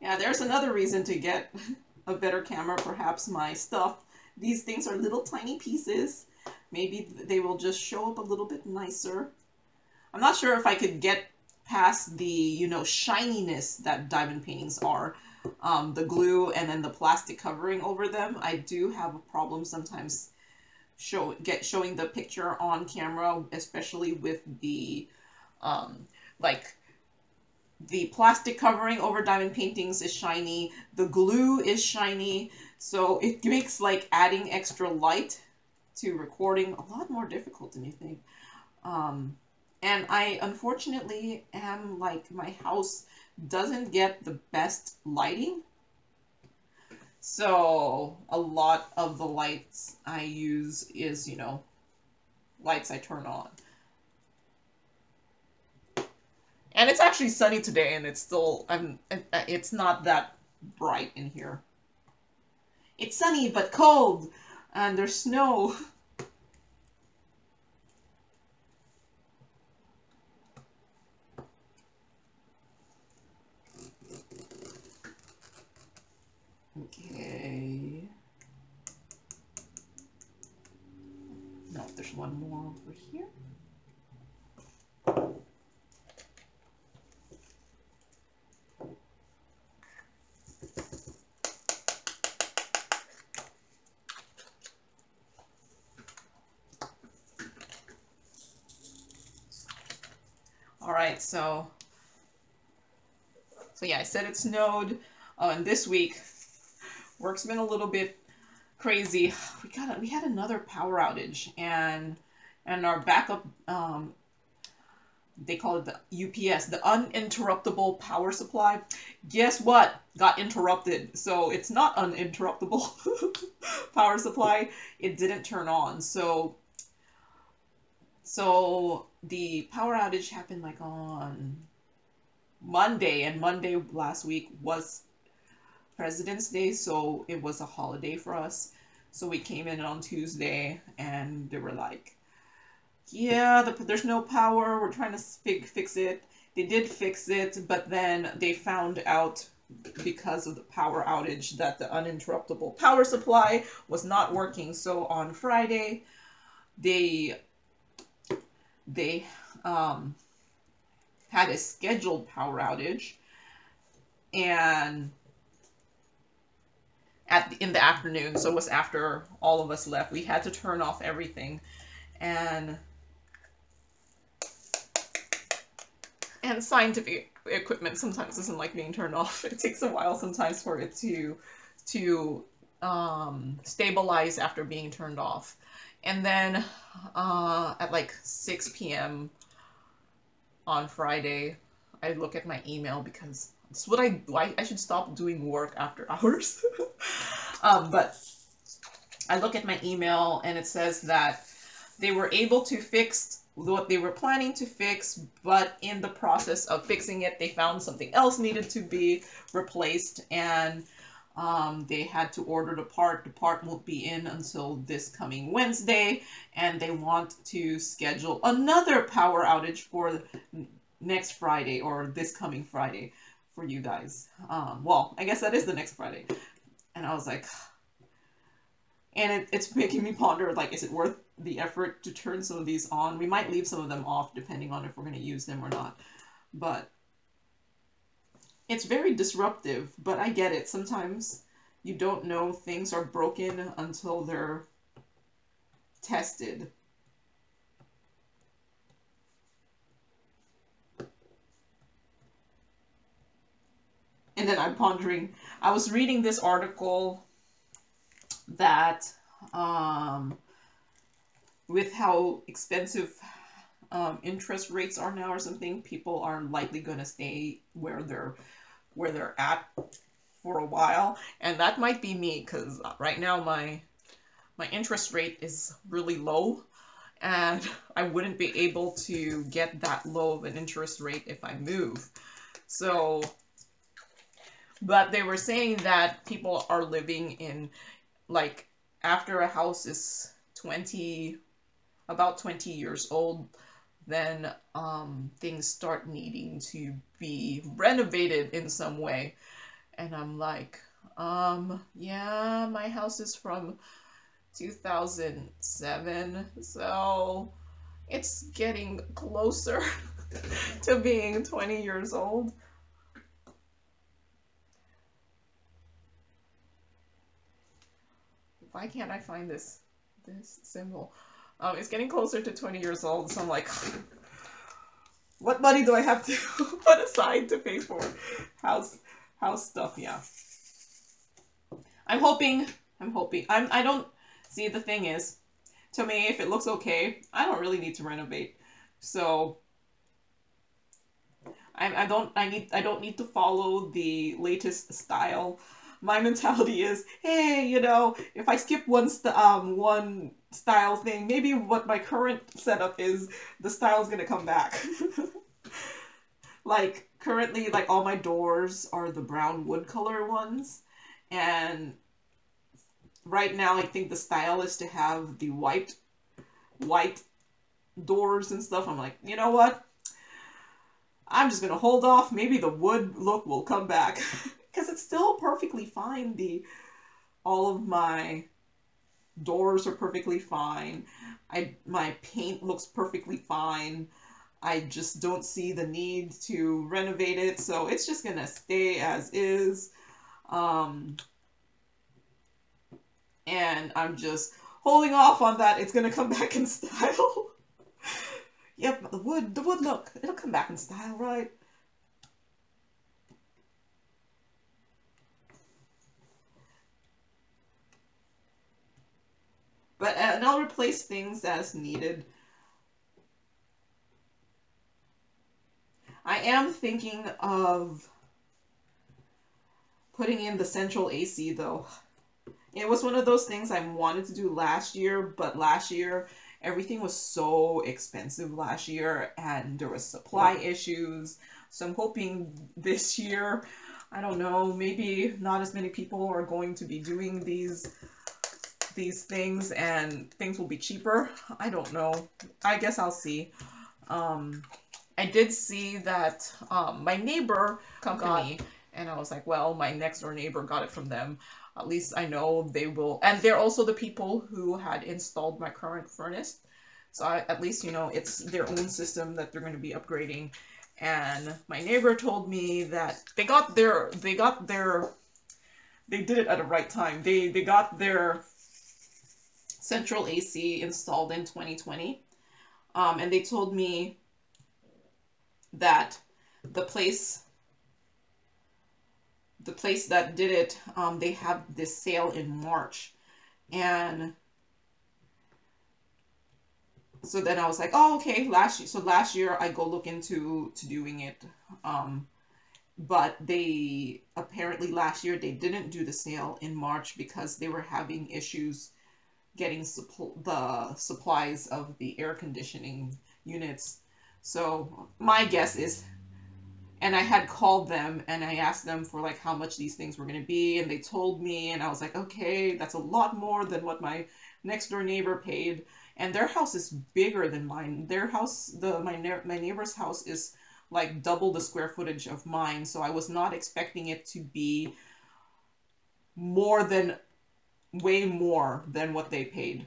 Yeah, there's another reason to get a better camera, perhaps my stuff. These things are little tiny pieces. Maybe they will just show up a little bit nicer. I'm not sure if I could get past the, you know, shininess that diamond paintings are. Um, the glue and then the plastic covering over them. I do have a problem sometimes show get showing the picture on camera, especially with the um, like the plastic covering over diamond paintings is shiny. The glue is shiny. So it makes like adding extra light to recording a lot more difficult than you think. Um, and I unfortunately am like my house doesn't get the best lighting. So a lot of the lights I use is, you know, lights I turn on. And it's actually sunny today and it's still, I'm, it's not that bright in here. It's sunny but cold and there's snow. Okay. No, there's one more over here. All right, so, so yeah, I said it snowed, uh, and this week work's been a little bit crazy. We got we had another power outage, and and our backup um, they call it the UPS, the uninterruptible power supply. Guess what? Got interrupted. So it's not uninterruptible power supply. It didn't turn on. So so the power outage happened like on Monday, and Monday last week was President's Day, so it was a holiday for us. So we came in on Tuesday and they were like, yeah, the, there's no power. We're trying to fix it. They did fix it, but then they found out because of the power outage that the uninterruptible power supply was not working. So on Friday, they they um, had a scheduled power outage and at the, in the afternoon, so it was after all of us left. We had to turn off everything, and and scientific equipment sometimes doesn't like being turned off. It takes a while sometimes for it to to um, stabilize after being turned off. And then uh, at like 6 p.m. on Friday, I look at my email because it's what I do. I, I should stop doing work after hours. um, but I look at my email and it says that they were able to fix what they were planning to fix, but in the process of fixing it, they found something else needed to be replaced and um, they had to order the part. The part won't be in until this coming Wednesday, and they want to schedule another power outage for next Friday or this coming Friday for you guys. Um, well, I guess that is the next Friday. And I was like, and it, it's making me ponder, like, is it worth the effort to turn some of these on? We might leave some of them off depending on if we're going to use them or not. But it's very disruptive, but I get it. Sometimes you don't know things are broken until they're tested. and then I'm pondering. I was reading this article that um, with how expensive um, interest rates are now or something, people are likely going to stay where they're where they're at for a while, and that might be me because right now my my interest rate is really low and I wouldn't be able to get that low of an interest rate if I move. So but they were saying that people are living in, like, after a house is 20, about 20 years old, then um, things start needing to be renovated in some way. And I'm like, um, yeah, my house is from 2007, so it's getting closer to being 20 years old. why can't I find this this symbol? Um, it's getting closer to 20 years old, so I'm like, what money do I have to put aside to pay for house house stuff? Yeah. I'm hoping. I'm hoping. I'm. I don't see. The thing is, to me, if it looks okay, I don't really need to renovate. So I, I don't I need I don't need to follow the latest style. My mentality is, hey, you know, if I skip one um one style thing, maybe what my current setup is, the style's gonna come back. like currently, like all my doors are the brown wood color ones, and right now I think the style is to have the white white doors and stuff. I'm like, you know what? I'm just gonna hold off. Maybe the wood look will come back because it's still perfectly fine. The all of my doors are perfectly fine. I my paint looks perfectly fine. I just don't see the need to renovate it, so it's just gonna stay as is. Um, and I'm just holding off on that. It's gonna come back in style. Yep, the wood, the wood look, it'll come back in style, right? But, uh, and I'll replace things as needed. I am thinking of putting in the central AC though. It was one of those things I wanted to do last year, but last year everything was so expensive last year and there was supply issues. So I'm hoping this year, I don't know, maybe not as many people are going to be doing these these things and things will be cheaper. I don't know. I guess I'll see. Um, I did see that um, my neighbor company, got, and I was like, well, my next door neighbor got it from them at least I know they will. And they're also the people who had installed my current furnace. So I, at least, you know, it's their own system that they're going to be upgrading. And my neighbor told me that they got their, they got their, they did it at the right time. They, they got their central AC installed in 2020. Um, and they told me that the place the place that did it, um, they have this sale in March. And so then I was like, oh, okay, last year. So last year I go look into to doing it. Um, but they apparently last year they didn't do the sale in March because they were having issues getting supp- the supplies of the air conditioning units. So my guess is and I had called them and I asked them for like how much these things were going to be and they told me and I was like okay that's a lot more than what my next door neighbor paid and their house is bigger than mine their house the my my neighbor's house is like double the square footage of mine so I was not expecting it to be more than way more than what they paid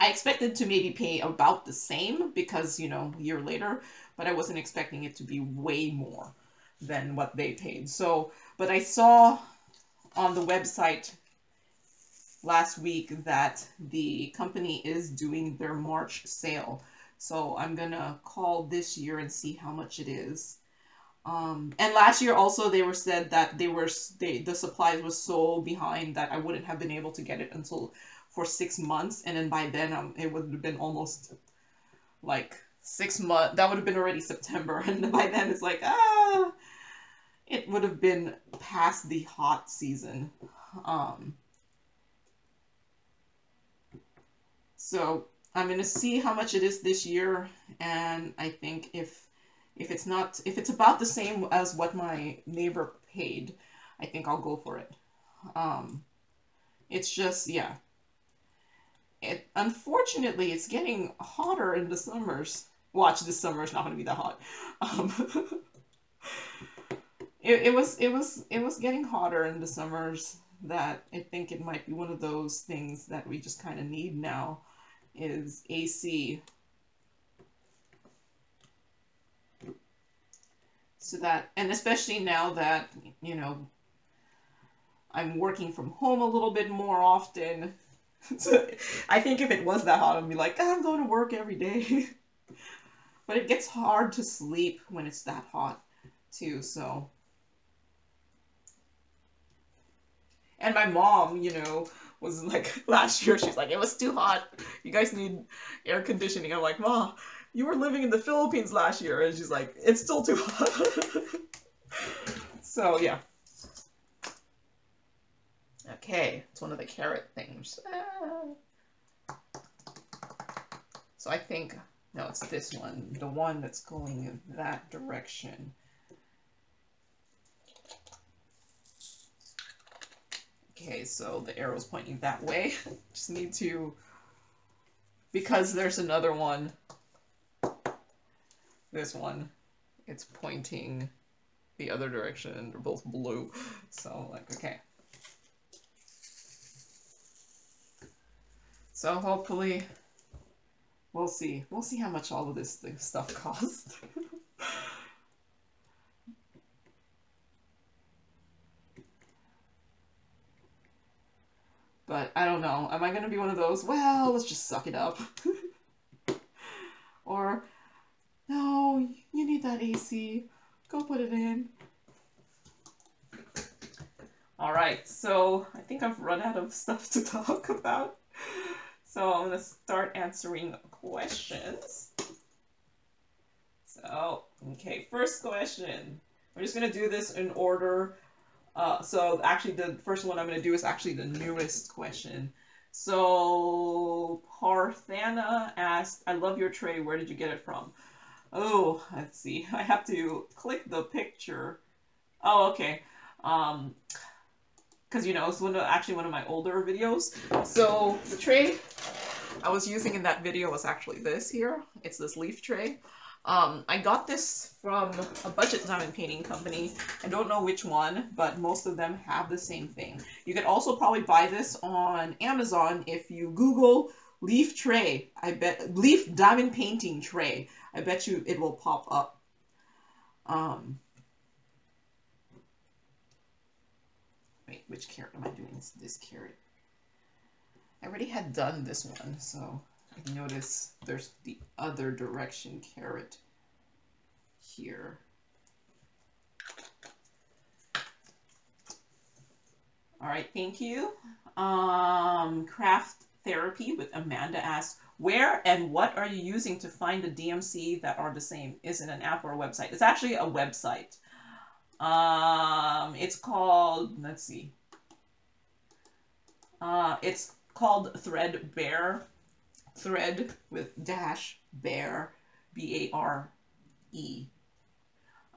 I expected to maybe pay about the same because, you know, a year later, but I wasn't expecting it to be way more than what they paid. So, but I saw on the website last week that the company is doing their March sale. So I'm gonna call this year and see how much it is. Um, and last year also they were said that they were they the supplies was so behind that I wouldn't have been able to get it until for six months, and then by then um, it would have been almost like six months. That would have been already September, and by then it's like ah, it would have been past the hot season. Um, so I'm gonna see how much it is this year, and I think if if it's not if it's about the same as what my neighbor paid, I think I'll go for it. Um, it's just yeah, it, unfortunately, it's getting hotter in the summers. Watch, this summer is not going to be that hot. Um, it, it was it was it was getting hotter in the summers that I think it might be one of those things that we just kind of need now is AC. So that, and especially now that, you know, I'm working from home a little bit more often, so I think if it was that hot, I'd be like, oh, I'm going to work every day. but it gets hard to sleep when it's that hot, too, so. And my mom, you know, was like last year. She's like, it was too hot. You guys need air conditioning. I'm like, Ma, you were living in the Philippines last year. And she's like, it's still too hot. so yeah. Okay, it's one of the caret things. So I think, no, it's this one. The one that's going in that direction. Okay, so the arrow's pointing that way. Just need to, because there's another one, this one, it's pointing the other direction and they're both blue. So like, okay. So hopefully, we'll see. We'll see how much all of this stuff costs. But I don't know. Am I going to be one of those, well, let's just suck it up? or, no, you need that AC. Go put it in. Alright, so I think I've run out of stuff to talk about. So I'm to start answering questions. So, okay, first question. We're just to do this in order uh, so actually the first one I'm to do is actually the newest question. So Parthana asked, I love your tray. Where did you get it from? Oh, let's see. I have to click the picture. Oh, okay. Um, because you know it's one of, actually one of my older videos. So the tray I was using in that video was actually this here. It's this leaf tray. Um, I got this from a budget diamond painting company. I don't know which one, but most of them have the same thing. You can also probably buy this on Amazon if you Google leaf tray. I bet leaf diamond painting tray. I bet you it will pop up. Um, wait, which caret am I doing? This, caret. I already had done this one, so notice there's the other direction caret here. All right, thank you. Um, craft therapy with Amanda asks, where and what are you using to find the DMC that are the same? Is it an app or a website? It's actually a website. Um, it's called, let's see. Uh, it's called Threadbare thread with dash bear, B-A-R-E.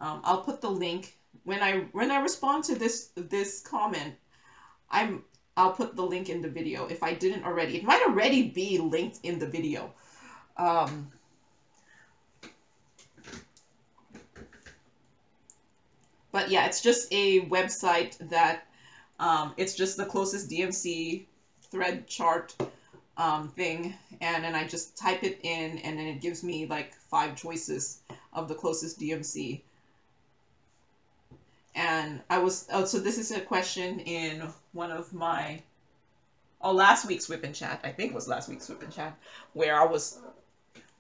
Um, I'll put the link when I when I respond to this this comment. I'm I'll put the link in the video if I didn't already. It might already be linked in the video. Um, but yeah, it's just a website that um, it's just the closest DMC thread chart um, thing and then I just type it in and then it gives me like five choices of the closest DMC. And I was, oh, so this is a question in one of my, oh, last week's WIP and Chat, I think it was last week's WIP and Chat, where I was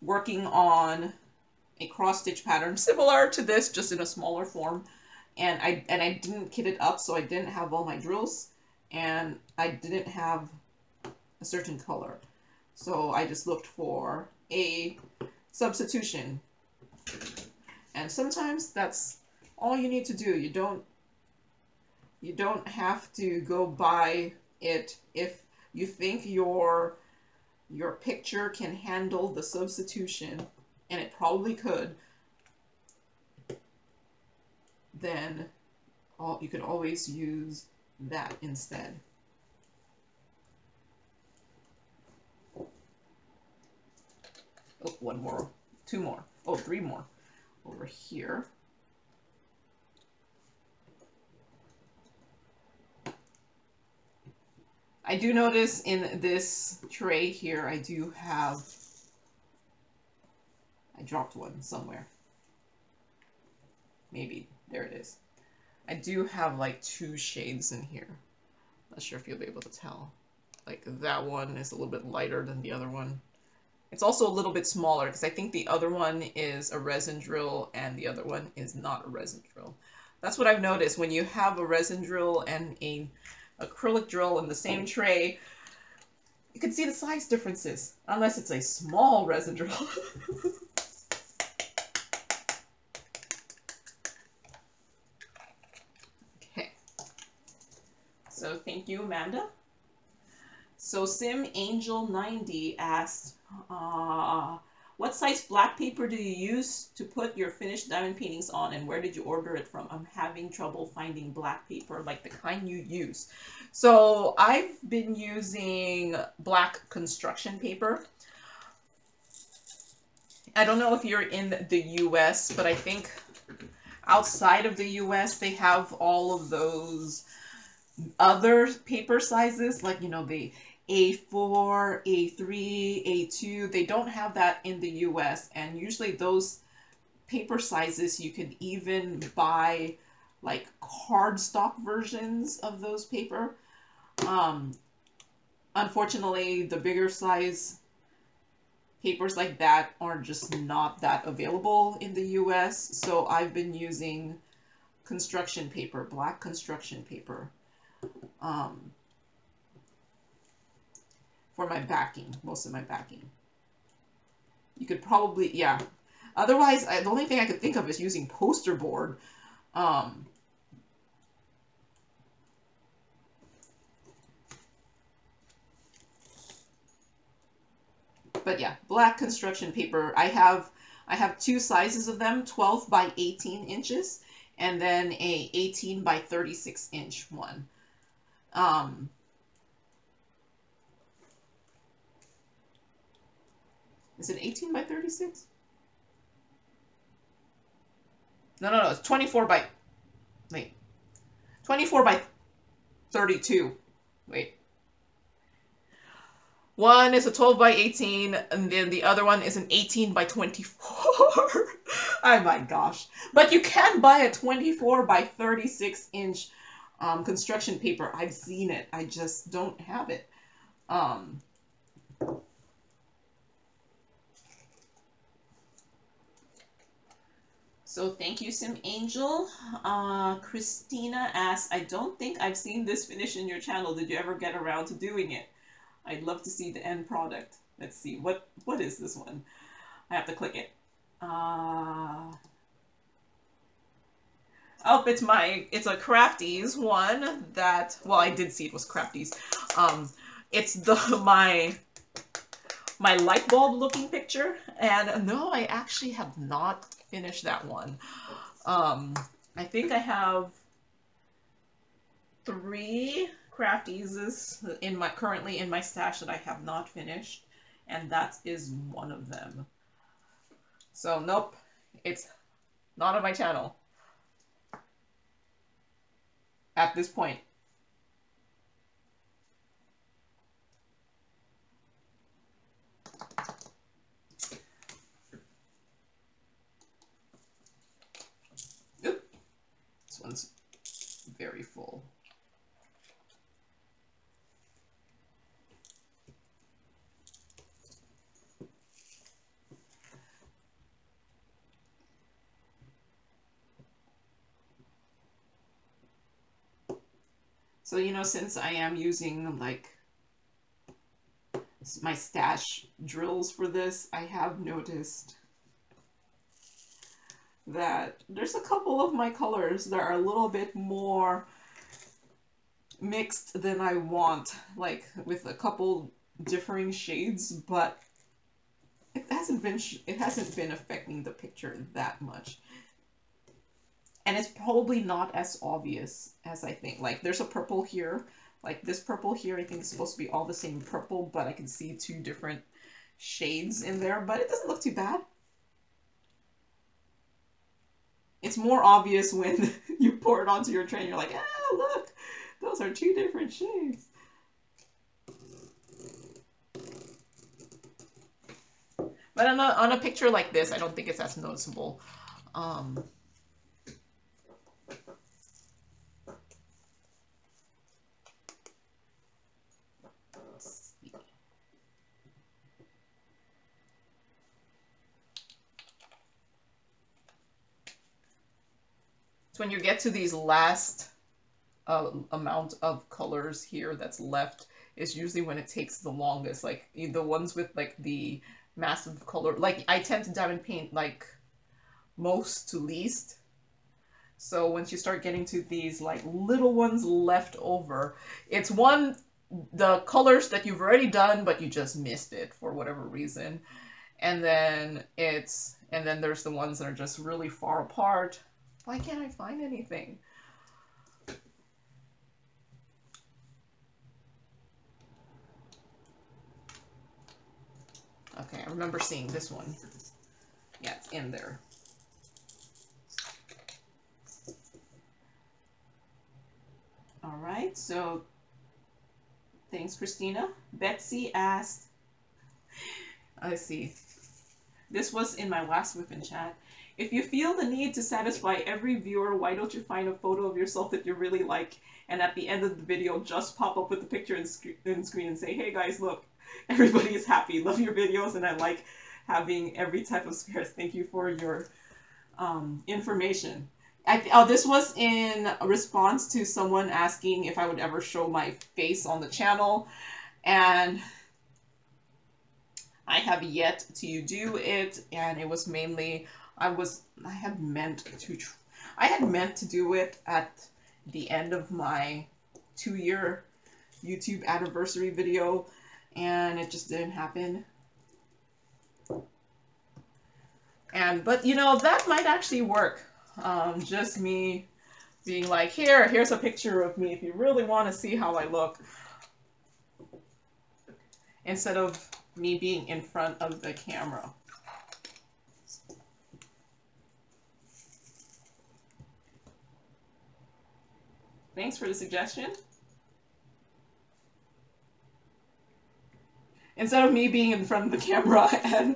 working on a cross stitch pattern similar to this, just in a smaller form. And I, and I didn't kit it up, so I didn't have all my drills and I didn't have a certain color. So I just looked for a substitution. And sometimes that's all you need to do. You don't you don't have to go buy it if you think your your picture can handle the substitution and it probably could then all, you can always use that instead. Oh, one more. Two more. Oh, three more. Over here. I do notice in this tray here, I do have, I dropped one somewhere. Maybe, there it is. I do have like two shades in here. Not sure if you'll be able to tell. Like that one is a little bit lighter than the other one. It's also a little bit smaller because I think the other one is a resin drill and the other one is not a resin drill. That's what I've noticed. When you have a resin drill and a acrylic drill in the same tray, you can see the size differences, unless it's a small resin drill. okay. So thank you, Amanda. So Sim Angel 90 asked, uh, what size black paper do you use to put your finished diamond paintings on and where did you order it from? I'm having trouble finding black paper like the kind you use. So I've been using black construction paper. I don't know if you're in the US, but I think outside of the US they have all of those other paper sizes like you know the a4, A3, A2. They don't have that in the US. And usually those paper sizes, you can even buy like cardstock versions of those paper. Um, unfortunately, the bigger size papers like that are just not that available in the US. So I've been using construction paper, black construction paper. Um, for my backing, most of my backing. You could probably, yeah. Otherwise, I, the only thing I could think of is using poster board. Um, but yeah, black construction paper. I have I have two sizes of them, 12 by 18 inches, and then a 18 by 36 inch one. Um, Is it 18 by 36? No, no, no. It's 24 by... Wait. 24 by 32. Wait. One is a 12 by 18, and then the other one is an 18 by 24. oh my gosh. But you can buy a 24 by 36 inch um, construction paper. I've seen it. I just don't have it. Um, So thank you, Sim Angel. Uh, Christina asks, I don't think I've seen this finish in your channel. Did you ever get around to doing it? I'd love to see the end product. Let's see. What What is this one? I have to click it. Uh, oh, it's my, it's a Crafties one that, well, I did see it was Crafties. Um, it's the, my, my light bulb looking picture. And no, I actually have not finish that one. Um, I think I have three crafties in my currently in my stash that I have not finished, and that is one of them. So nope, it's not on my channel at this point. One's very full. So, you know, since I am using like my stash drills for this, I have noticed that there's a couple of my colors that are a little bit more mixed than I want, like with a couple differing shades, but it hasn't been it hasn't been affecting the picture that much. And it's probably not as obvious as I think. Like there's a purple here, like this purple here I think is supposed to be all the same purple, but I can see two different shades in there, but it doesn't look too bad it's more obvious when you pour it onto your tray you're like, ah, look, those are two different shades. But on a, on a picture like this, I don't think it's as noticeable. Um, when you get to these last uh, amount of colors here that's left is usually when it takes the longest. Like the ones with like the massive color, like I tend to diamond paint like most to least. So once you start getting to these like little ones left over, it's one, the colors that you've already done, but you just missed it for whatever reason. And then it's, and then there's the ones that are just really far apart. Why can't I find anything? Okay, I remember seeing this one. Yeah, it's in there. All right, so thanks, Christina. Betsy asked, I see. This was in my last WIP and chat. If you feel the need to satisfy every viewer, why don't you find a photo of yourself that you really like and at the end of the video just pop up with the picture in, sc in screen and say, hey guys, look, everybody is happy. Love your videos and I like having every type of squares. Thank you for your um, information. I, oh, this was in response to someone asking if I would ever show my face on the channel. And I have yet to do it. And it was mainly, I was, I had meant to, I had meant to do it at the end of my two year YouTube anniversary video. And it just didn't happen. And, but you know, that might actually work um, just me being like, here, here's a picture of me if you really want to see how I look. Instead of me being in front of the camera. Thanks for the suggestion. Instead of me being in front of the camera and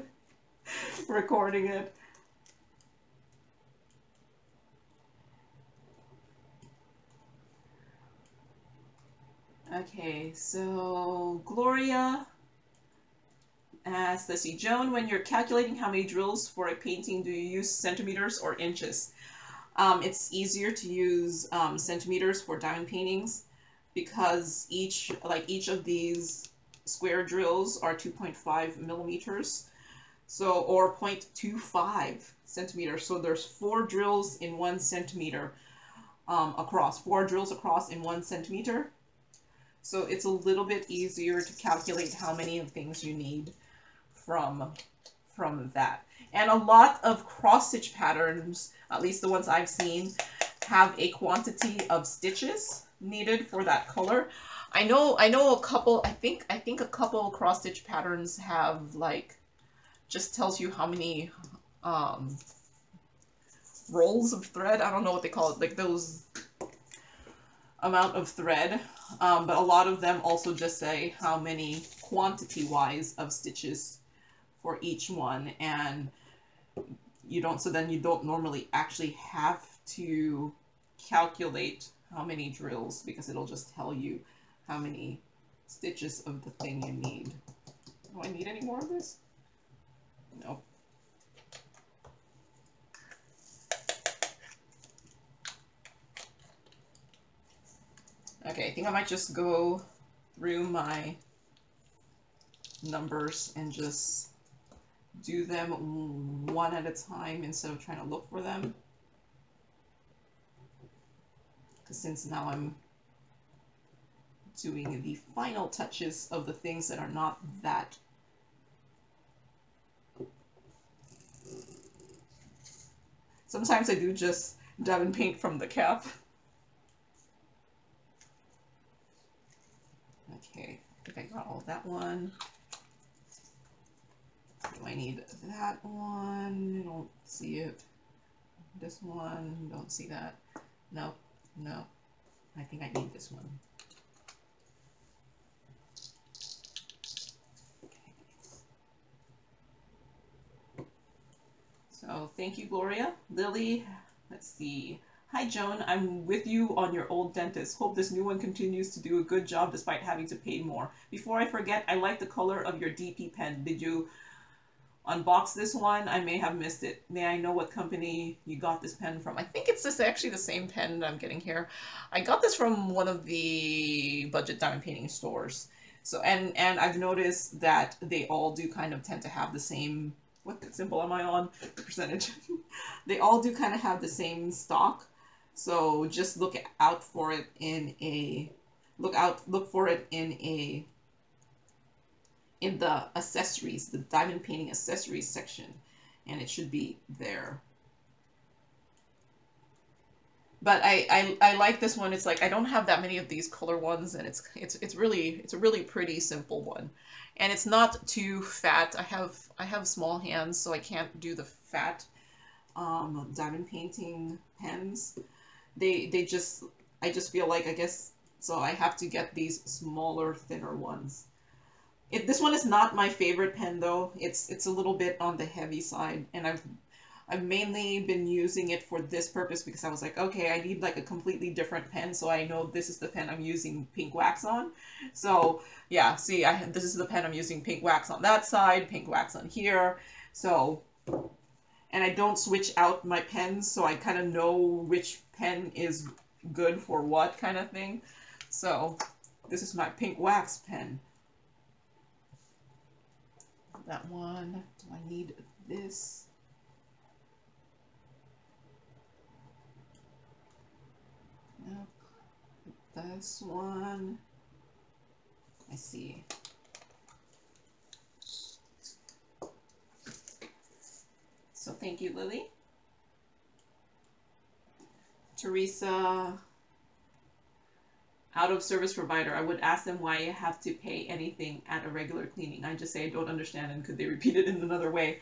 recording it. Okay, so Gloria asks, let's see, Joan, when you're calculating how many drills for a painting, do you use centimeters or inches? Um, it's easier to use um, centimeters for diamond paintings because each, like each of these square drills are 2.5 millimeters. So, or 0.25 centimeters. So there's four drills in one centimeter um, across, four drills across in one centimeter. So it's a little bit easier to calculate how many things you need from, from that. And a lot of cross-stitch patterns, at least the ones I've seen, have a quantity of stitches needed for that color. I know I know a couple I think I think a couple cross stitch patterns have like just tells you how many um rolls of thread. I don't know what they call it. Like those amount of thread, um, but a lot of them also just say how many quantity-wise of stitches for each one, and you don't, so then you don't normally actually have to calculate how many drills because it'll just tell you how many stitches of the thing you need. Do I need any more of this? Nope. Okay, I think I might just go through my numbers and just do them one at a time instead of trying to look for them. Because since now I'm doing the final touches of the things that are not that Sometimes I do just dab and paint from the cap. Okay, I think I got all that one. Need that one? I don't see it. This one, don't see that. No, no. I think I need this one. So thank you, Gloria. Lily, let's see. Hi, Joan. I'm with you on your old dentist. Hope this new one continues to do a good job despite having to pay more. Before I forget, I like the color of your DP pen. Did you unbox this one. I may have missed it. May I know what company you got this pen from? I think it's this actually the same pen that I'm getting here. I got this from one of the budget diamond painting stores. So and and I've noticed that they all do kind of tend to have the same what symbol am I on? The percentage. they all do kind of have the same stock. So just look out for it in a look out look for it in a in the accessories, the diamond painting accessories section, and it should be there. But I, I, I like this one. It's like I don't have that many of these color ones, and it's it's it's really it's a really pretty simple one, and it's not too fat. I have I have small hands, so I can't do the fat um, diamond painting pens. They they just I just feel like I guess so. I have to get these smaller, thinner ones. It, this one is not my favorite pen though. It's it's a little bit on the heavy side and I've I've mainly been using it for this purpose because I was like, okay, I need like a completely different pen so I know this is the pen I'm using pink wax on. So yeah, see, I this is the pen I'm using pink wax on that side, pink wax on here. So, and I don't switch out my pens so I kind of know which pen is good for what kind of thing. So this is my pink wax pen that one. Do I need this? Nope. This one. I see. So thank you, Lily. Teresa out of service provider, I would ask them why you have to pay anything at a regular cleaning. I just say I don't understand and could they repeat it in another way?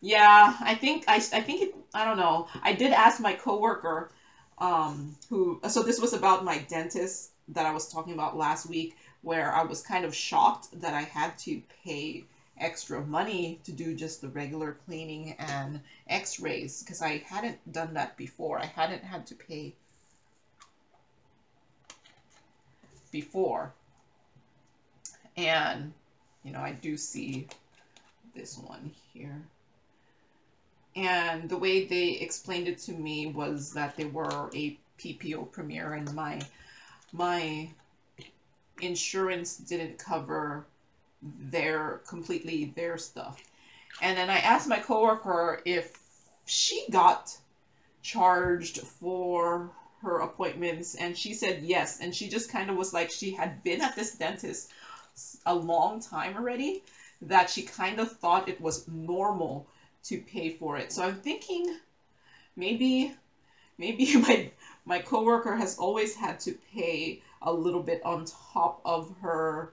Yeah, I think I, I think it, I don't know. I did ask my coworker um who so this was about my dentist that I was talking about last week where I was kind of shocked that I had to pay extra money to do just the regular cleaning and x-rays because I hadn't done that before. I hadn't had to pay before. And, you know, I do see this one here. And the way they explained it to me was that they were a PPO Premier and my my insurance didn't cover their completely their stuff. And then I asked my coworker if she got charged for her appointments and she said yes and she just kind of was like she had been at this dentist a long time already that she kind of thought it was normal to pay for it. So i'm thinking maybe maybe my my coworker has always had to pay a little bit on top of her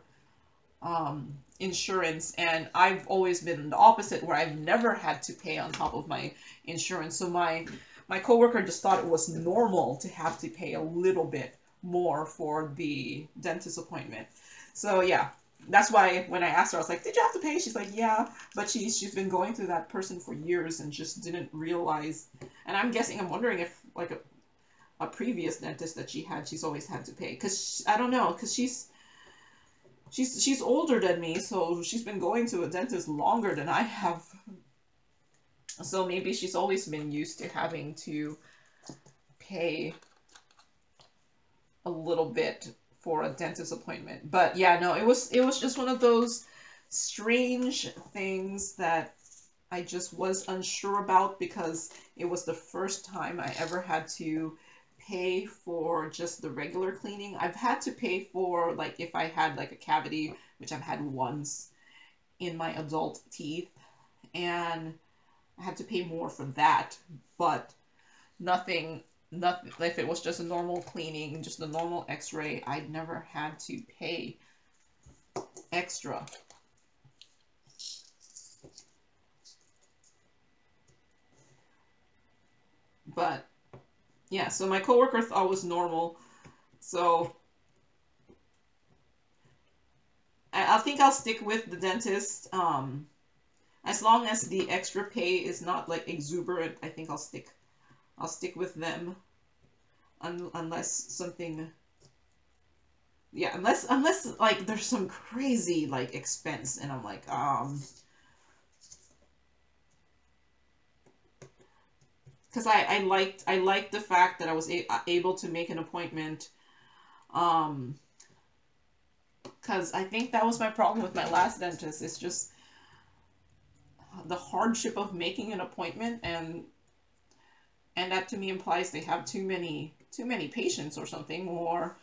um, insurance and I've always been the opposite where I've never had to pay on top of my insurance. So my my coworker just thought it was normal to have to pay a little bit more for the dentist appointment. So yeah, that's why when I asked her, I was like, "Did you have to pay?" She's like, "Yeah," but she's she's been going through that person for years and just didn't realize. And I'm guessing, I'm wondering if like a a previous dentist that she had, she's always had to pay because I don't know because she's she's she's older than me, so she's been going to a dentist longer than I have so maybe she's always been used to having to pay a little bit for a dentist appointment. But yeah, no, it was it was just one of those strange things that I just was unsure about because it was the first time I ever had to pay for just the regular cleaning. I've had to pay for like if I had like a cavity, which I've had once in my adult teeth and I had to pay more for that, but nothing, nothing, if it was just a normal cleaning, just a normal x-ray, I'd never had to pay extra. But, yeah, so my coworker thought was normal, so I, I think I'll stick with the dentist, um, as long as the extra pay is not like exuberant, I think I'll stick. I'll stick with them. Un unless something yeah, unless unless like there's some crazy like expense and I'm like, um because I, I liked I liked the fact that I was able to make an appointment um because I think that was my problem with my last dentist. It's just the hardship of making an appointment and and that to me implies they have too many too many patients or something or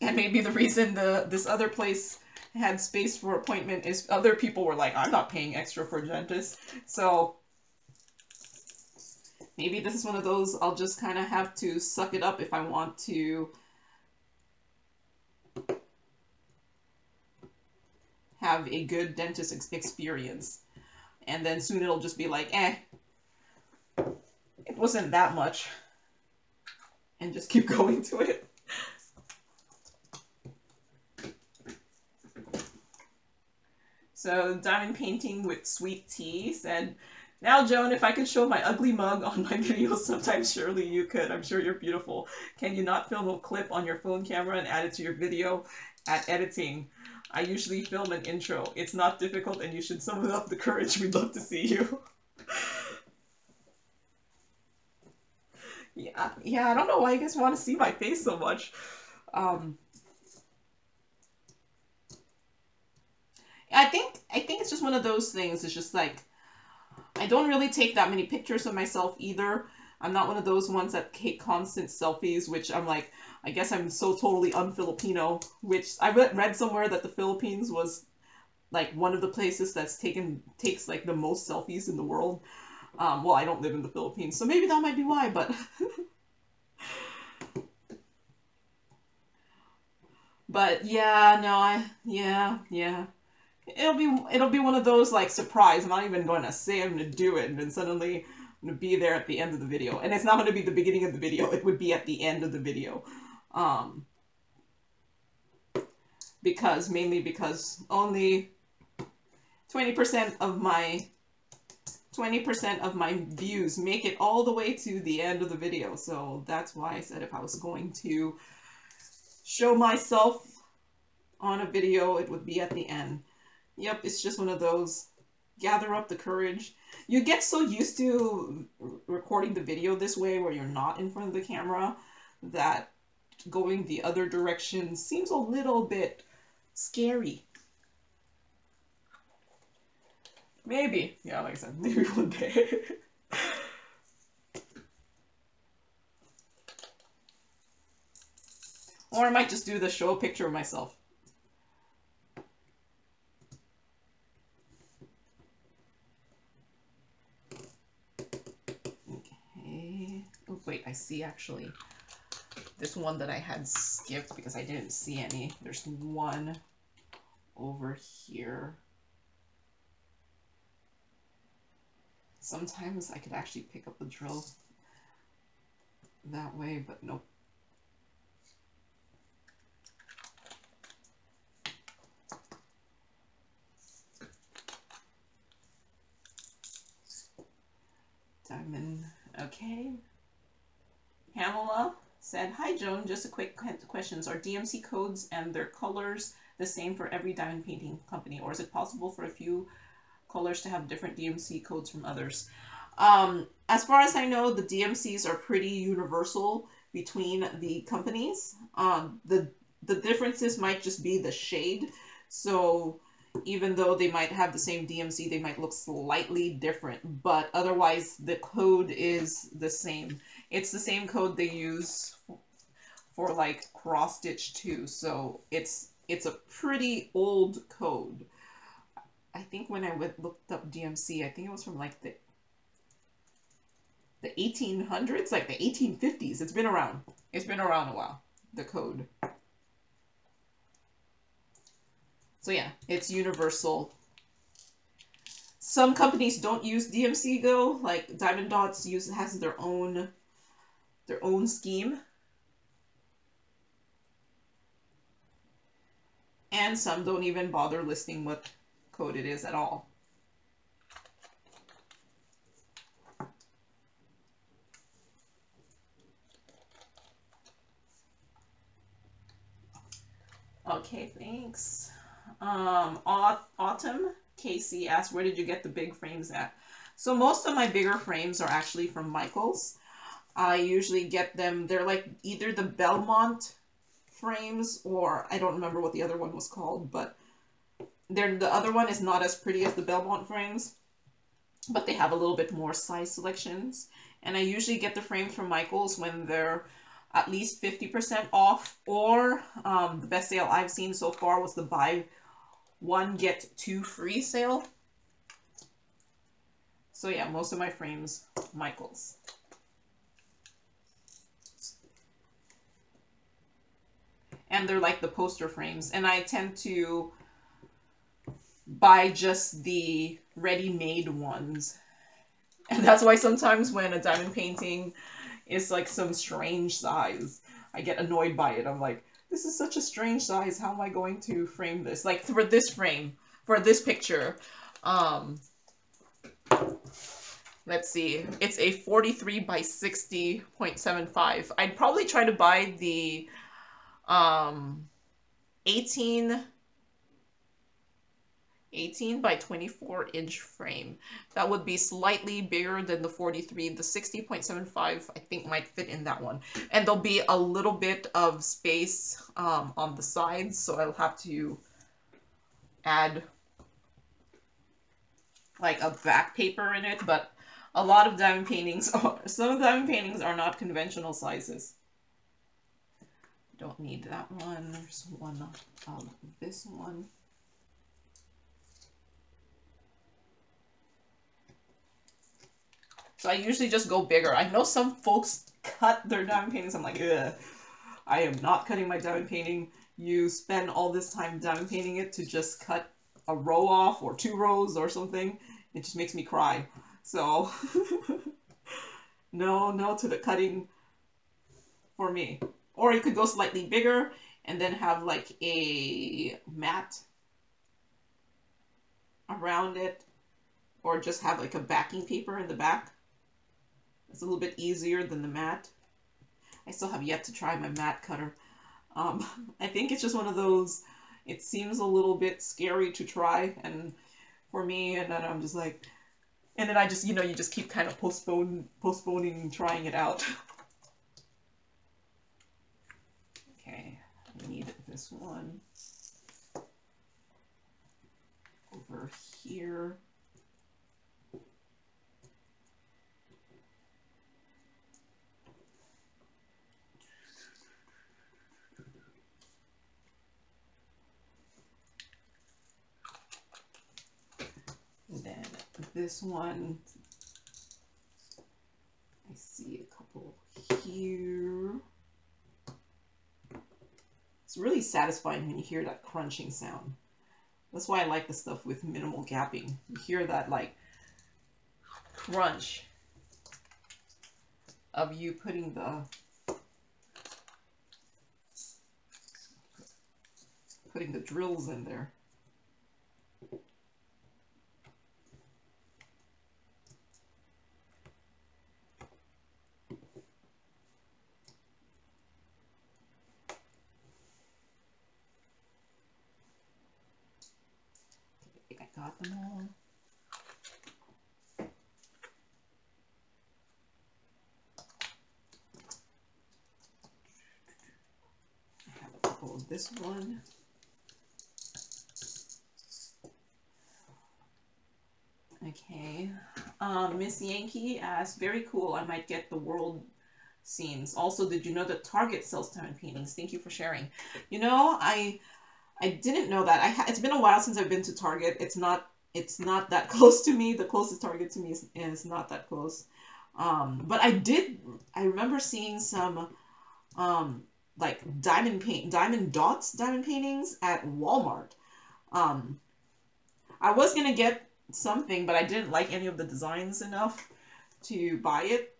and maybe the reason the this other place had space for appointment is other people were like i'm not paying extra for a dentist so maybe this is one of those i'll just kind of have to suck it up if i want to have a good dentist ex experience and then soon it'll just be like eh it wasn't that much and just keep going to it So Diamond Painting with Sweet Tea said, Now Joan, if I could show my ugly mug on my video sometime, surely you could. I'm sure you're beautiful. Can you not film a clip on your phone camera and add it to your video at editing? I usually film an intro. It's not difficult and you should summon up the courage. We'd love to see you. yeah, yeah, I don't know why you guys want to see my face so much. Um, I think I think it's just one of those things. It's just like I don't really take that many pictures of myself either. I'm not one of those ones that take constant selfies, which I'm like, I guess I'm so totally un-Filipino, which I read somewhere that the Philippines was like one of the places that's taken takes like the most selfies in the world. Um, well, I don't live in the Philippines, so maybe that might be why, but But yeah, no, I yeah, yeah it'll be it'll be one of those like surprise. I'm not even going to say I'm going to do it, and then suddenly I'm going to be there at the end of the video. And it's not going to be the beginning of the video. It would be at the end of the video. Um, because mainly because only 20% of my 20% of my views make it all the way to the end of the video. So that's why I said if I was going to show myself on a video, it would be at the end. Yep, it's just one of those. Gather up the courage. You get so used to recording the video this way where you're not in front of the camera that going the other direction seems a little bit scary. Maybe. Yeah, like I said, maybe one day. or I might just do the show picture of myself. Okay. Oh, wait, I see actually this one that I had skipped because I didn't see any. There's one over here. Sometimes I could actually pick up the drill that way, but nope. Diamond, okay. Pamela said, Hi Joan, just a quick questions. Are DMC codes and their colors the same for every diamond painting company? Or is it possible for a few colors to have different DMC codes from others? Um, as far as I know, the DMCs are pretty universal between the companies. Um, the, the differences might just be the shade. So even though they might have the same DMC, they might look slightly different, but otherwise the code is the same. It's the same code they use for like cross stitch too. So it's it's a pretty old code. I think when I went, looked up DMC, I think it was from like the the 1800s, like the 1850s. It's been around. It's been around a while, the code. So yeah, it's universal. Some companies don't use DMC Go, like Diamond Dots use has their own their own scheme. And some don't even bother listing what code it is at all. Okay, thanks. Um, Autumn Casey asked, where did you get the big frames at? So most of my bigger frames are actually from Michaels. I usually get them, they're like either the Belmont frames or I don't remember what the other one was called, but they're, the other one is not as pretty as the Belmont frames, but they have a little bit more size selections. And I usually get the frames from Michaels when they're at least 50% off or um, the best sale I've seen so far was the buy one get two free sale. So yeah, most of my frames, Michaels. And they're like the poster frames. And I tend to buy just the ready-made ones. And that's why sometimes when a diamond painting is like some strange size, I get annoyed by it. I'm like, this is such a strange size. How am I going to frame this? Like for this frame, for this picture, um, let's see, it's a 43 by 60.75. I'd probably try to buy the um, 18 18 by 24 inch frame. That would be slightly bigger than the 43. The 60.75 I think might fit in that one. And there'll be a little bit of space um, on the sides, so I'll have to add like a back paper in it, but a lot of diamond paintings are, some diamond paintings are not conventional sizes. Don't need that one. There's one of this one. So I usually just go bigger. I know some folks cut their diamond paintings. I'm like, Ugh, I am not cutting my diamond painting. You spend all this time diamond painting it to just cut a row off or two rows or something. It just makes me cry. So, no, no to the cutting for me. Or you could go slightly bigger and then have like a mat around it or just have like a backing paper in the back. It's a little bit easier than the mat. I still have yet to try my mat cutter. Um, I think it's just one of those, it seems a little bit scary to try and for me and then I'm just like, and then I just, you know, you just keep kind of postpone, postponing trying it out. okay, Need this one over here. Then this one. I see a couple here. It's really satisfying when you hear that crunching sound. That's why I like the stuff with minimal gapping. You hear that like crunch of you putting the putting the drills in there. Got them all. I have a couple of this one. Okay. Um, Miss Yankee asks, very cool. I might get the world scenes. Also, did you know that Target sells diamond paintings? Thank you for sharing. You know, I I didn't know that. I it's been a while since I've been to Target. It's not it's not that close to me. The closest Target to me is, is not that close. Um, but I did I remember seeing some um like diamond paint diamond dots diamond paintings at Walmart. Um I was gonna get something, but I didn't like any of the designs enough to buy it.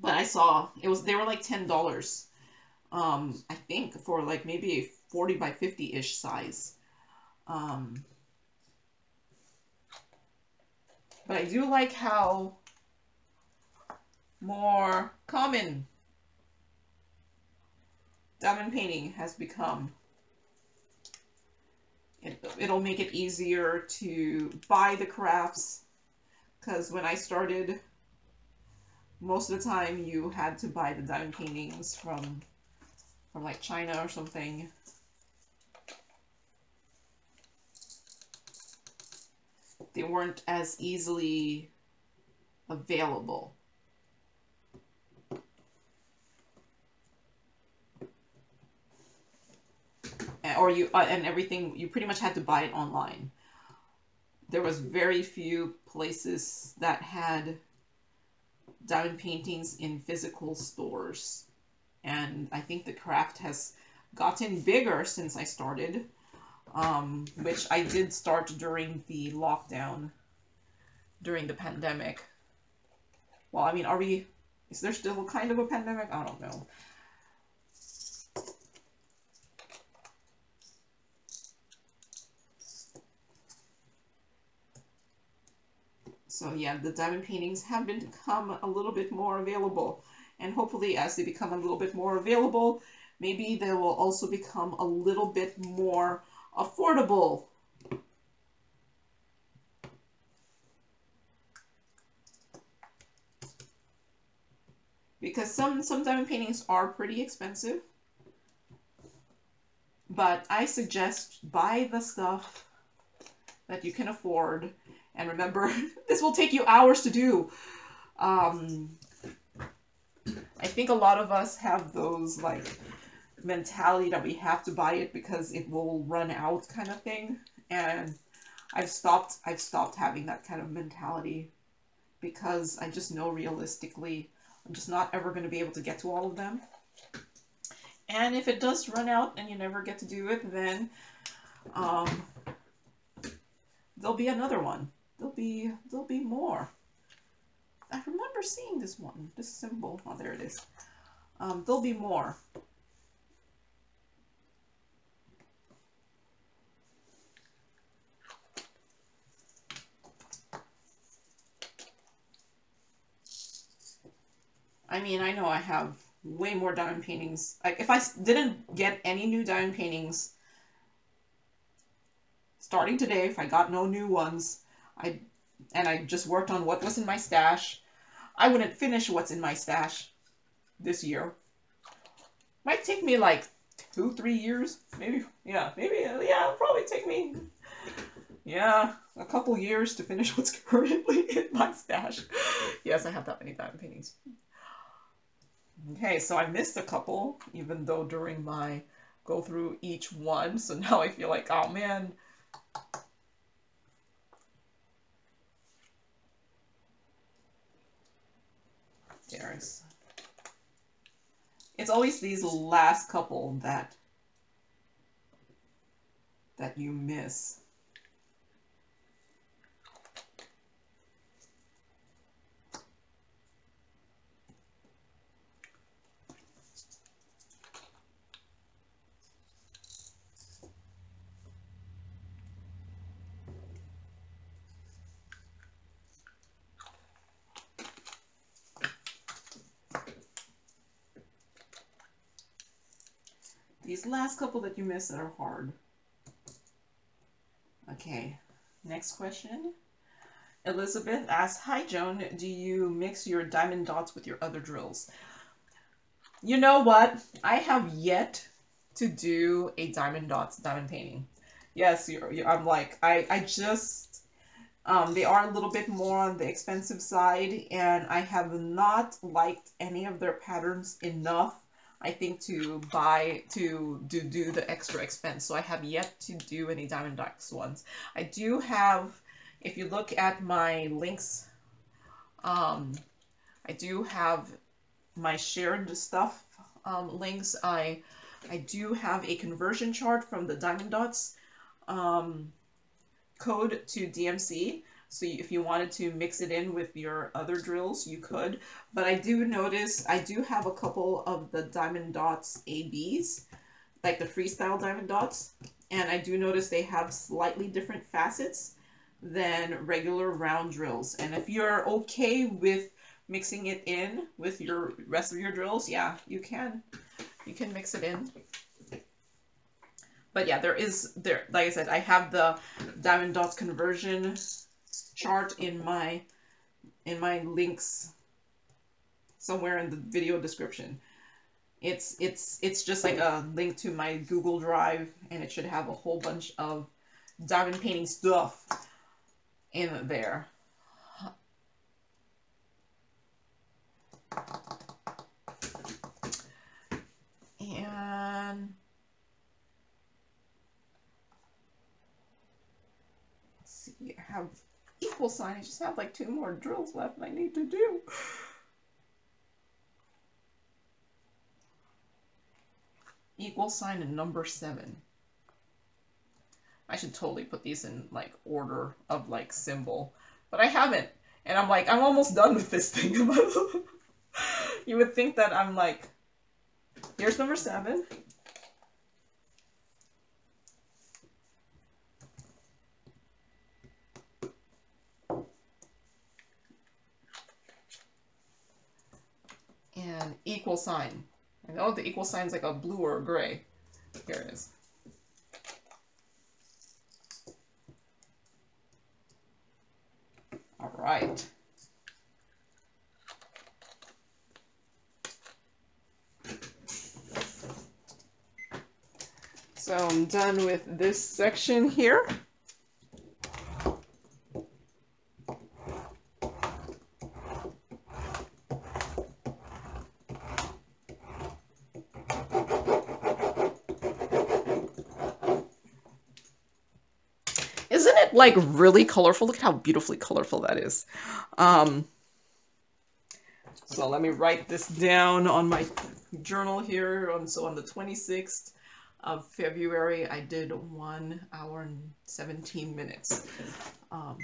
But I saw it was they were like ten dollars um, I think for like maybe a 40 by 50-ish size. Um, but I do like how more common diamond painting has become. It, it'll make it easier to buy the crafts because when I started, most of the time you had to buy the diamond paintings from, from like China or something. They weren't as easily available. or you uh, and everything you pretty much had to buy it online there was very few places that had diamond paintings in physical stores and i think the craft has gotten bigger since i started um, which i did start during the lockdown during the pandemic. Well i mean are we is there still kind of a pandemic? I don't know. So yeah, the diamond paintings have been become a little bit more available. And hopefully as they become a little bit more available, maybe they will also become a little bit more affordable. Because some, some diamond paintings are pretty expensive. But I suggest buy the stuff that you can afford and remember, this will take you hours to do. Um, I think a lot of us have those like mentality that we have to buy it because it will run out kind of thing. And I've stopped I've stopped having that kind of mentality because I just know realistically I'm just not ever going to be able to get to all of them. And if it does run out and you never get to do it, then um, there'll be another one there'll be there'll be more. I remember seeing this one, this symbol. Oh, there it is. Um, there'll be more. I mean, I know I have way more diamond paintings. Like, if I didn't get any new diamond paintings starting today, if I got no new ones, I and I just worked on what was in my stash. I wouldn't finish what's in my stash this year. Might take me like two, three years. Maybe, yeah, maybe, yeah, probably take me, yeah, a couple years to finish what's currently in my stash. yes, I have that many diamond paintings. Okay, so I missed a couple, even though during my go through each one. So now I feel like, oh man, There's, it's always these last couple that that you miss. Last couple that you missed that are hard. Okay, next question. Elizabeth asks, Hi Joan, do you mix your diamond dots with your other drills? You know what? I have yet to do a diamond dots diamond painting. Yes, you're, you're, I'm like, I, I just, um, they are a little bit more on the expensive side and I have not liked any of their patterns enough I think to buy to do do the extra expense. So I have yet to do any Diamond Dots ones. I do have, if you look at my links, um, I do have my shared stuff um, links. I I do have a conversion chart from the Diamond Dots um, code to DMC. So if you wanted to mix it in with your other drills, you could. But I do notice, I do have a couple of the Diamond Dots ABs, like the Freestyle Diamond Dots. And I do notice they have slightly different facets than regular round drills. And if you're okay with mixing it in with your rest of your drills, yeah, you can. You can mix it in. but yeah, there is there like I said, I have the diamond dots conversion chart in my in my links somewhere in the video description. It's it's it's just like a link to my Google Drive and it should have a whole bunch of diamond painting stuff in there. And see, I have equal sign. I just have like two more drills left I need to do. Equal sign and number seven. I should totally put these in like order of like symbol, but I haven't. And I'm like, I'm almost done with this thing. you would think that I'm like, here's number seven. Equal sign. I know oh, the equal sign's like a blue or a gray. Here it is. All right. So I'm done with this section here. Isn't it like really colorful? Look at how beautifully colorful that is. Um, so let me write this down on my journal here. On, so on the 26th of February, I did one hour and 17 minutes. Um,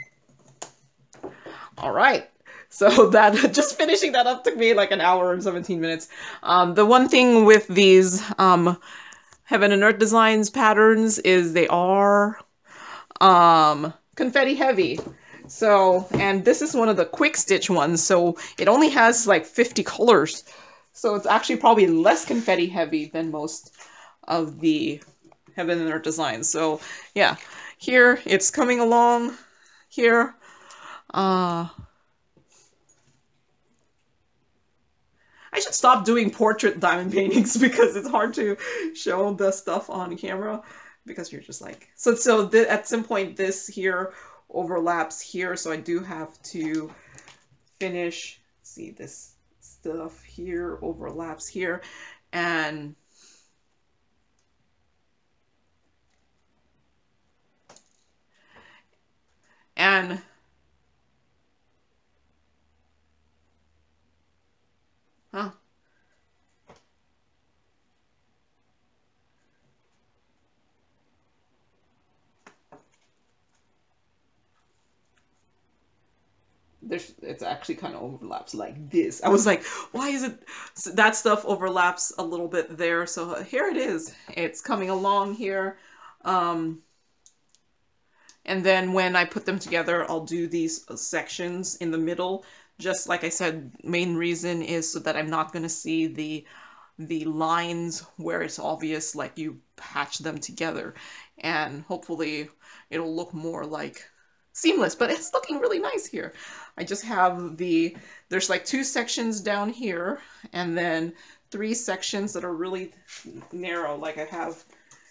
all right. So that just finishing that up took me like an hour and 17 minutes. Um, the one thing with these um, Heaven and Earth Designs patterns is they are um, confetti heavy. So, and this is one of the quick stitch ones, so it only has like 50 colors. So it's actually probably less confetti heavy than most of the Heaven and Earth designs. So yeah, here it's coming along here. Uh, I should stop doing portrait diamond paintings because it's hard to show the stuff on camera because you're just like so so at some point this here overlaps here so I do have to finish see this stuff here overlaps here and and huh there's it's actually kind of overlaps like this. I was like, why is it so that stuff overlaps a little bit there? So here it is. It's coming along here. Um, and then when I put them together, I'll do these sections in the middle. Just like I said, main reason is so that I'm not going to see the the lines where it's obvious like you patch them together and hopefully it'll look more like seamless, but it's looking really nice here. I just have the, there's like two sections down here and then three sections that are really narrow. Like I have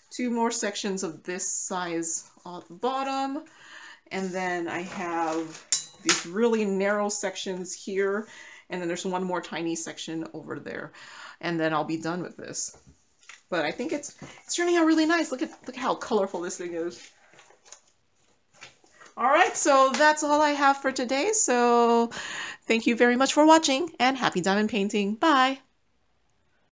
two more sections of this size on the bottom. And then I have these really narrow sections here. And then there's one more tiny section over there. And then I'll be done with this. But I think it's it's turning out really nice. Look at look at how colorful this thing is. All right, so that's all I have for today. So thank you very much for watching and happy diamond painting. Bye.